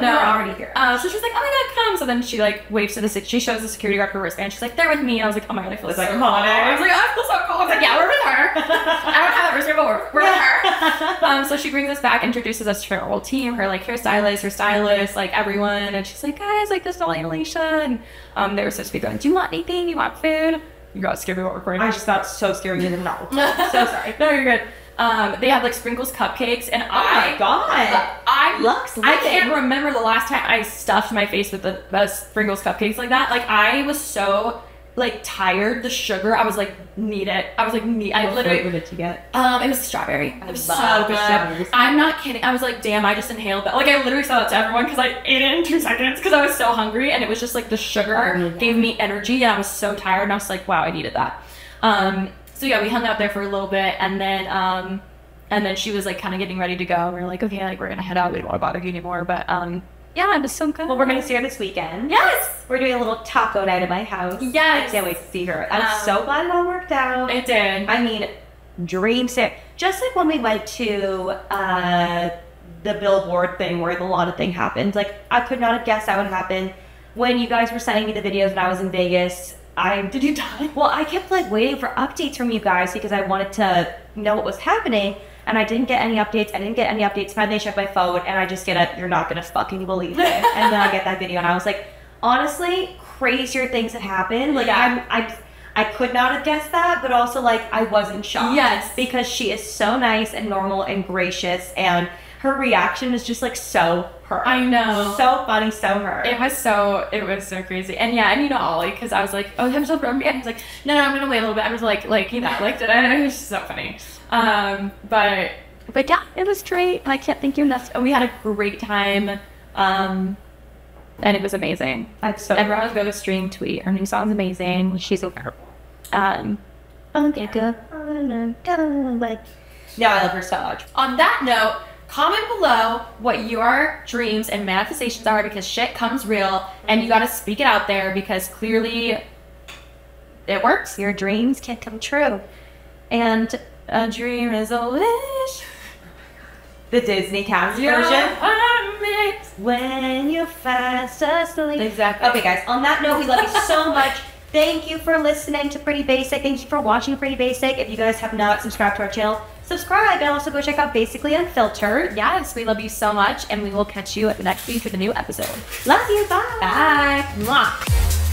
No. We're already here. Uh, so she's like, oh my god, come. So then she like waves to the se- she shows the security guard her wristband. She's like, they're with me. And I was like, oh my god, I feel It's so like, cool. I was like, I feel so cool. I was like, yeah, we're with her. I don't have that wristband, but we're, we're with her. Um, so she brings us back, introduces us to her whole team, her like hairstylist, her stylist, like everyone, and she's like, guys, like this is Alisha, and um, they were supposed to be going, do you want anything? You want food? You got scared while recording. I just got so scared you didn't know. so sorry. No, you're good. Um, they had like sprinkles cupcakes, and Oh I my god. I Looks I can't remember the last time I stuffed my face with the, the Sprinkles cupcakes like that. Like I was so like tired. The sugar, I was like, need it. I was like, need. I What literally. flavor did you get? Um, it was strawberry. It was so good. strawberries. I'm not kidding. I was like, damn, I just inhaled that. Like I literally said that to everyone because I ate it in two seconds because I was so hungry and it was just like the sugar Oh, yeah. gave me energy and I was so tired and I was like, wow, I needed that. Um, so yeah, we hung out there for a little bit and then um, and then she was like kind of getting ready to go. We were like, okay, like we're gonna head out. We don't want to bother you anymore. But um, yeah, I'm just so good. Well, we're gonna see her this weekend. yes, We're doing a little taco night at my house. Yes. I can't wait to see her. I'm Um, so glad it all worked out. it did. I mean, dream set. Just like when we went to uh, the billboard thing where the Lana thing happened. Like, I could not have guessed that would happen. When you guys were sending me the videos when I was in Vegas, I did you die? well, I kept like waiting for updates from you guys because I wanted to know what was happening. and I didn't get any updates. I didn't get any updates. Finally, I checked my phone, and I just get a, you're not gonna fucking believe it. and then I get that video, and I was like, honestly, crazier things have happened. Like, Yeah. I'm, I, I could not have guessed that, but also like I wasn't shocked. Yes. because she is so nice and normal and gracious, and her reaction is just like so her. I know. So funny, so her. It was so it was so crazy, and yeah, and you know Oli, because I was like, oh, I'm from me, and he's like, no, no, I'm gonna wait a little bit. I was like, like you know, like did I? It was just so funny. Um, but but yeah, it was great. I can't thank you enough. We had a great time. Um, and it was amazing. I'm so Everyone was go to stream, tweet. Her new song's amazing. She's incredible. Um. Like, no, I love her so much. on that note, comment below what your dreams and manifestations are because shit comes real and you got to speak it out there because clearly it works. Your dreams can come true. And A dream is a wish. the Disney cast version. When you're fast asleep. Exactly. Okay, guys, on that note, we love you so much. Thank you for listening to Pretty Basic. Thank you for watching Pretty Basic. If you guys have not subscribed to our channel, subscribe and also go check out Basically Unfiltered. Yes, we love you so much and we will catch you at the next week with a new episode. Love you. Bye. Bye. Mwah.